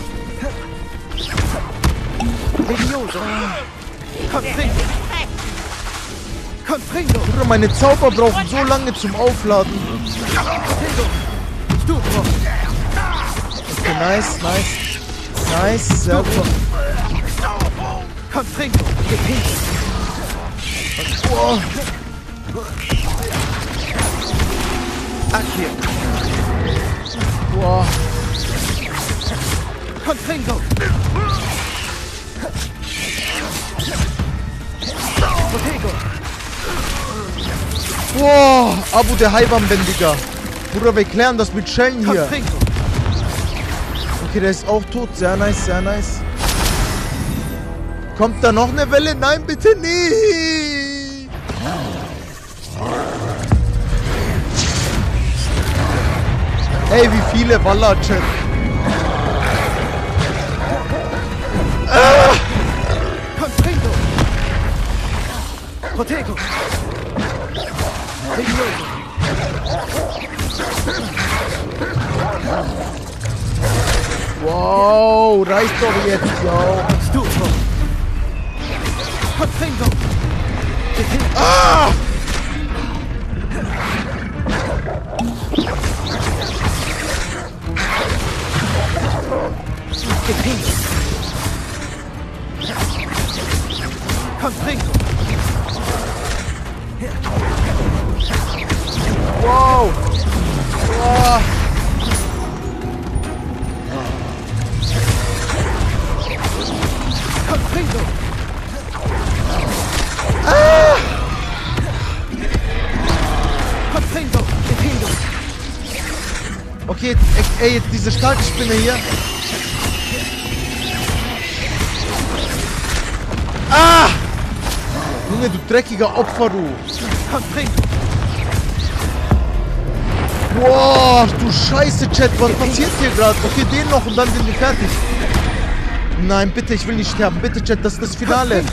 Confringo. Bruder, meine Zauber brauchen so lange zum Aufladen. Okay, nice, nice. Nice, sehr gut. Confringo. Defendo. Oh. Accio. Boah. Confringo. Protego. Boah, Abu der Haiwanbändiger. Bruder, wir klären das mit Schellen hier. Okay, der ist auch tot. Sehr nice, sehr nice. Kommt da noch eine Welle? Nein, bitte nicht. Ey, wie viele Waller, Chat. Ah! Confringo. Protego. Wow, reicht doch jetzt, yo. Ah! Confringo. Wow. Ah! Okay, ey, jetzt diese starke Spinne hier. Ah! Junge, du dreckiger Opfer, du. Boah, du Scheiße, Chat, was passiert hier gerade? Okay, den noch und dann sind wir fertig. Nein, bitte, ich will nicht sterben. Bitte, Chat, das ist das Finale.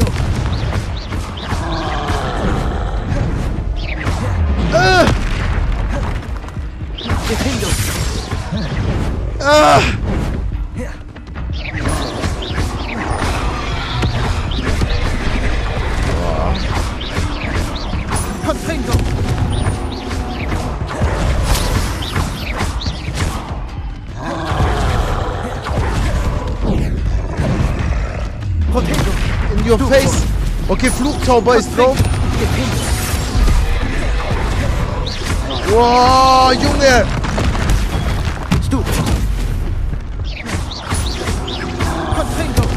Äh, Gepingo. ah! Flugzauber ist drauf. Wow, Junge.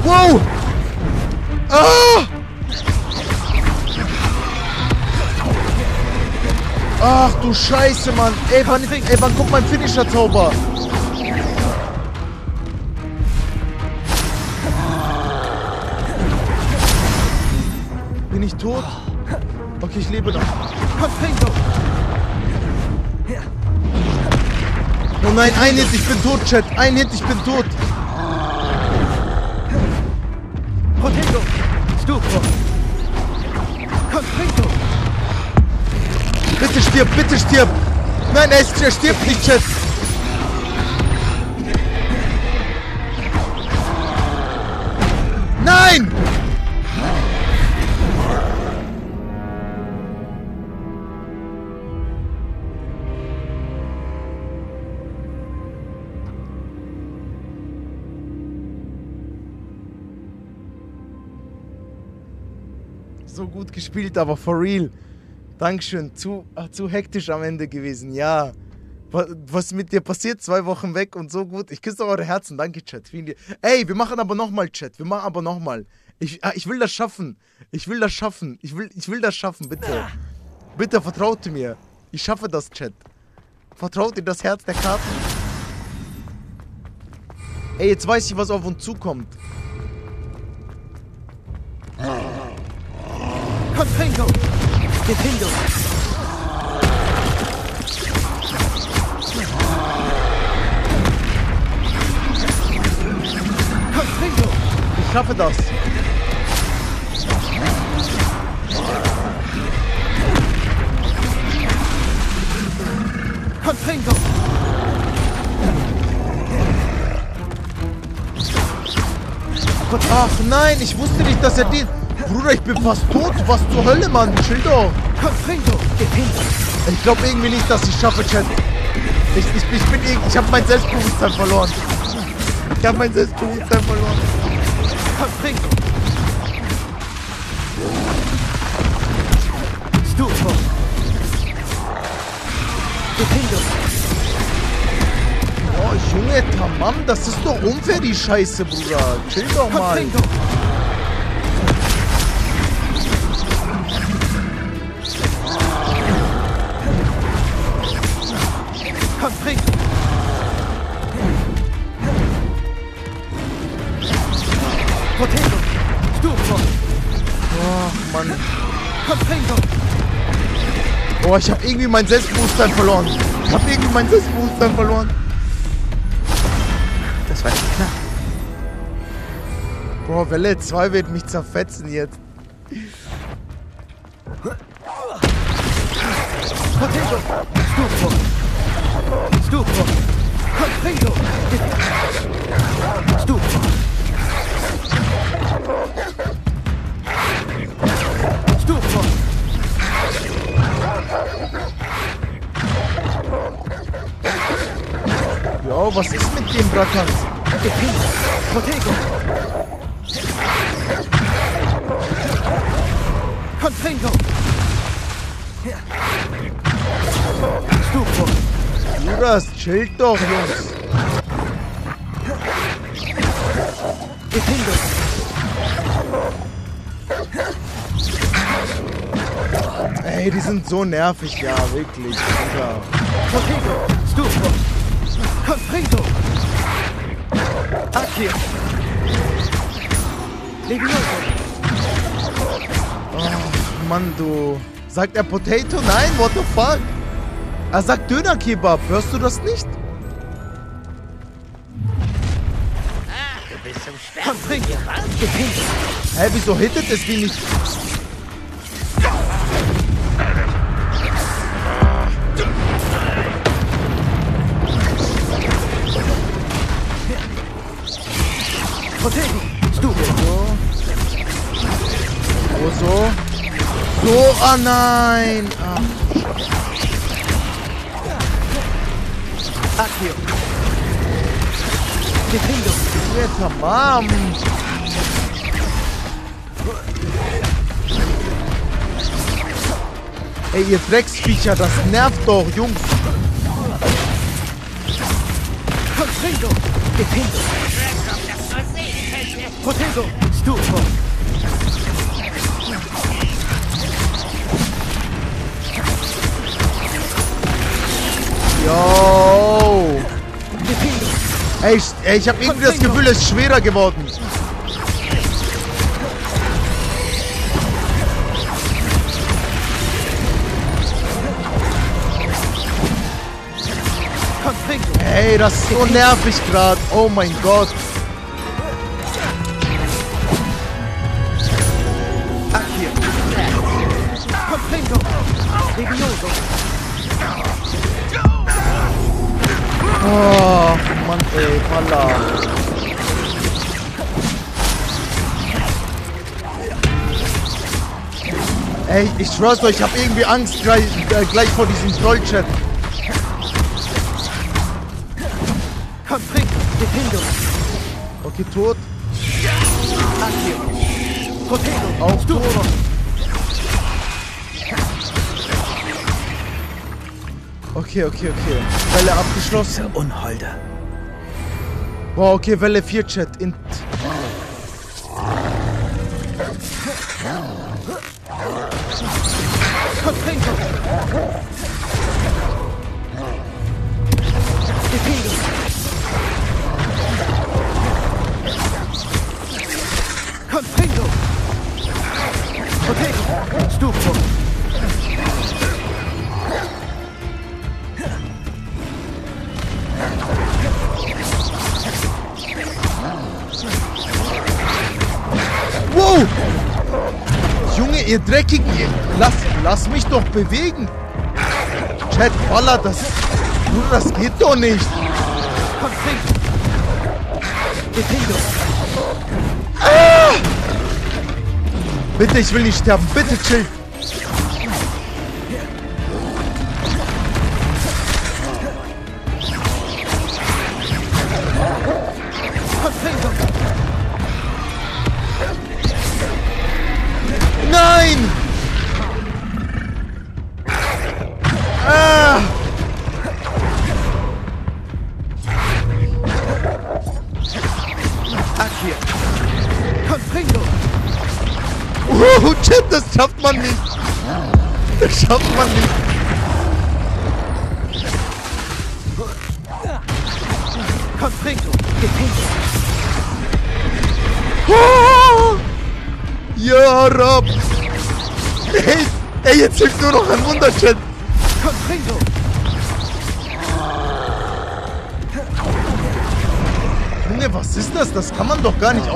Wow. Ah! Ach du Scheiße, Mann. Ey, wann, ey, wann kommt mein Finisher-Zauber? Ich lebe noch. Confringo. Oh nein, ein Hit, ich bin tot, Chat. Ein Hit, ich bin tot. Protego. Stufo. Confringo. Bitte stirb, bitte stirb. Nein, er stirbt nicht, Chat. Gespielt, aber for real. Dankeschön. Zu, ach, zu hektisch am Ende gewesen, ja. Was, was mit dir passiert? Zwei Wochen weg und so gut. Ich küsse eure Herzen. Danke, Chat. Vielen Dank. Ey, wir machen aber nochmal, Chat. Wir machen aber nochmal. Ich, ah, ich will das schaffen. Ich will das schaffen. Ich will, ich will das schaffen, bitte. Bitte vertraut mir. Ich schaffe das, Chat. Vertraut in das Herz der Karten. Ey, jetzt weiß ich, was auf uns zukommt. Confringo. Gepingo. Confringo. Ich schaffe das. Confringo. Ach nein, ich wusste nicht, dass er den... Bruder, ich bin fast tot. Was zur Hölle, Mann? Chill doch. Confringo. Ich glaube irgendwie nicht, dass ich schaffe, Chat. Ich, ich, ich bin irgendwie... Ich habe mein Selbstbewusstsein verloren. Ich habe mein Selbstbewusstsein verloren. Confringo. Stufo. Oh, Junge, Tamam, das ist doch unfair, die Scheiße, Bruder. Chill doch mal. Oh, ich hab irgendwie mein Selbstbewusstsein verloren. Ich hab irgendwie mein Selbstbewusstsein verloren. Das war echt knapp. Bro, Welle 2 wird mich zerfetzen jetzt. Potato! Stufo! Stufo! Stufo! Stufo! Was ist mit dem? Potato! Komm, trink doch! Stufo! Juras, chillt doch, Jungs. Gefindo! Ey, die sind so nervig, ja, wirklich. Potato! Stufo! Doch! Akio! Levioso! Oh, Mann, du. Sagt er Potato? Nein, what the fuck? Er sagt Dönerkebab. Hörst du das nicht? Du bist zum Sterben! Hä, wieso hittet es die nicht? Oh nein. Ah. Akio! Gefindo! Jetzt, Mom. Ey, ihr Drecksviecher, das nervt doch, Jungs. Sehen, Kälte! Potato! Ey, ich, ey, ich habe irgendwie das Gefühl, es ist schwerer geworden. Ey, das ist so nervig gerade. Oh mein Gott. Oh, Mann, ey, Palla. Ey, ich schwör's euch, ich hab irgendwie Angst gleich, äh, gleich vor diesem Trollchat. Komm, trink! Gefindo! Okay, tot. Potato! Auch Stufo! tot. Okay, okay, okay. Welle abgeschlossen. Diese Unholde. Boah, okay, Welle 4 Chat. Int. Ihr Dreckigen, ihr, lass, lass mich doch bewegen. Chat, Walla, das, Bruder, das geht doch nicht. Komm, trink! Gefindo! Ah! Bitte, ich will nicht sterben. Bitte chill.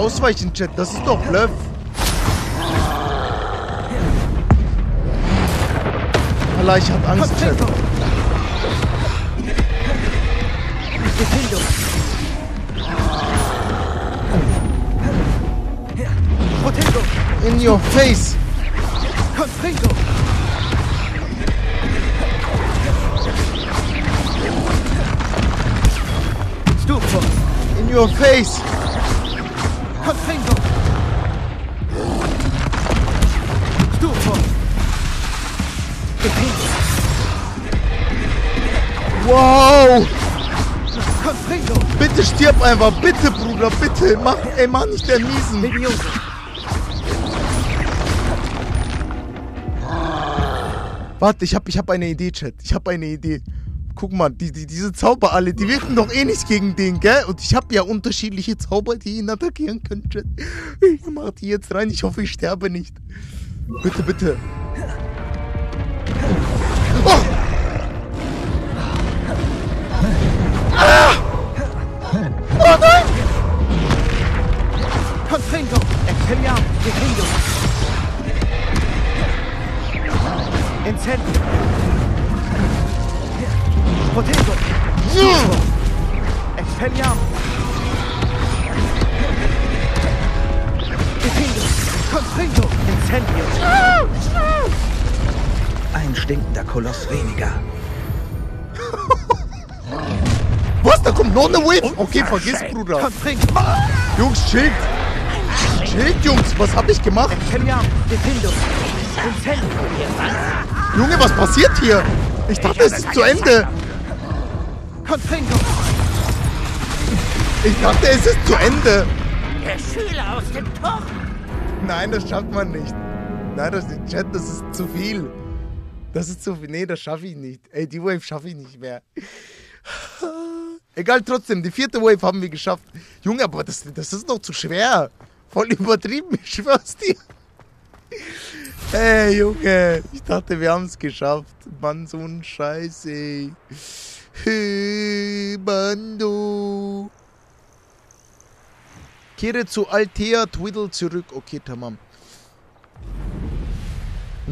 Ausweichen, Chat. Das ist doch Bluff. Allah, ich hab Angst, Chat. In your face. Confringo. In your face. Einfach. Bitte, Bruder. Bitte. Mach, ey, mach nicht der Miesen. Warte, ich hab, ich hab eine Idee, Chat. Ich hab eine Idee. Guck mal, die, die, diese Zauber alle, die wirken doch eh nicht gegen den, gell? Und ich hab ja unterschiedliche Zauber, die ihn attackieren können, Chat. Ich mach die jetzt rein. Ich hoffe, ich sterbe nicht. Bitte, bitte. Oh! Ah! Expelliarm. Defendo. Incendio. Protego. Stufo. Expelliarm. Defendo. Confringo. Incendio. Ein stinkender Koloss weniger. Was? Da kommt noch eine Wave? Okay, vergiss, Bruder. Confringo. Jungs, chillt. Chillt, Jungs. Was hab ich gemacht? Junge, was passiert hier? Ich dachte, es ist zu Ende. Ich dachte, es ist zu Ende. Der Schüler aus dem Turm. Nein, das schafft man nicht. Nein, das ist Chat, das ist zu viel. Das ist zu viel. Nee, das schaffe ich nicht. Ey, die Wave schaffe ich nicht mehr. Egal, trotzdem, die vierte Wave haben wir geschafft. Junge, aber das, das ist noch zu schwer. Voll übertrieben, ich schwör's dir. Ey, Junge, ich dachte, wir haben es geschafft. Mann, so ein Scheiß, ey. Hey, Bando. Kehre zu Altea Twiddle zurück. Okay, tamam.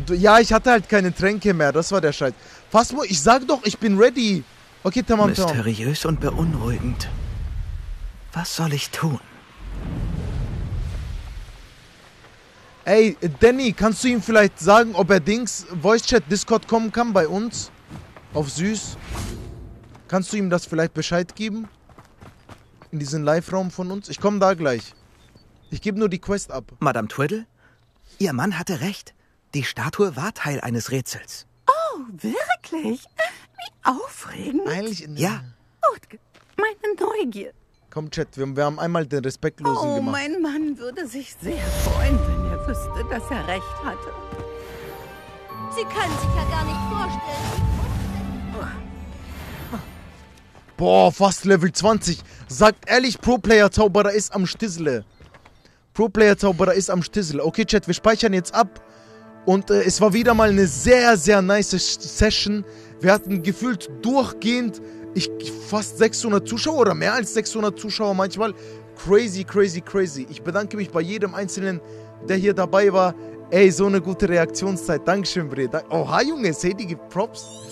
Ja, ich hatte halt keine Tränke mehr. Das war der Scheiß. Fasmo, ich sag doch, ich bin ready. Okay, tamam, tamam. Mysteriös und beunruhigend. Was soll ich tun? Ey, Danny, kannst du ihm vielleicht sagen, ob er Dings, Voice Chat, Discord kommen kann bei uns? Auf süß? Kannst du ihm das vielleicht Bescheid geben? In diesen Live-Raum von uns? Ich komme da gleich. Ich gebe nur die Quest ab. Madame Twiddle? Ihr Mann hatte recht. Die Statue war Teil eines Rätsels. Oh, wirklich? Wie aufregend. Eigentlich in Ja, Gut, ge- meine Neugier. Komm, Chat, wir, wir haben einmal den Respektlosen Oh, gemacht. mein Mann würde sich sehr freuen, wenn er wüsste, dass er recht hatte. Sie können sich ja gar nicht vorstellen. Boah, fast Level 20. Sagt ehrlich, Pro-Player-Zauberer ist am Stissle. Pro-Player-Zauberer ist am Stissle. Okay, Chat, wir speichern jetzt ab. Und äh, es war wieder mal eine sehr, sehr nice Session. Wir hatten gefühlt durchgehend ich, fast 600 Zuschauer oder mehr als 600 Zuschauer manchmal. Crazy, crazy, crazy. Ich bedanke mich bei jedem Einzelnen, der hier dabei war. Ey, so eine gute Reaktionszeit. Dankeschön, Bre. Oha, Junge, Sadie gibt Props.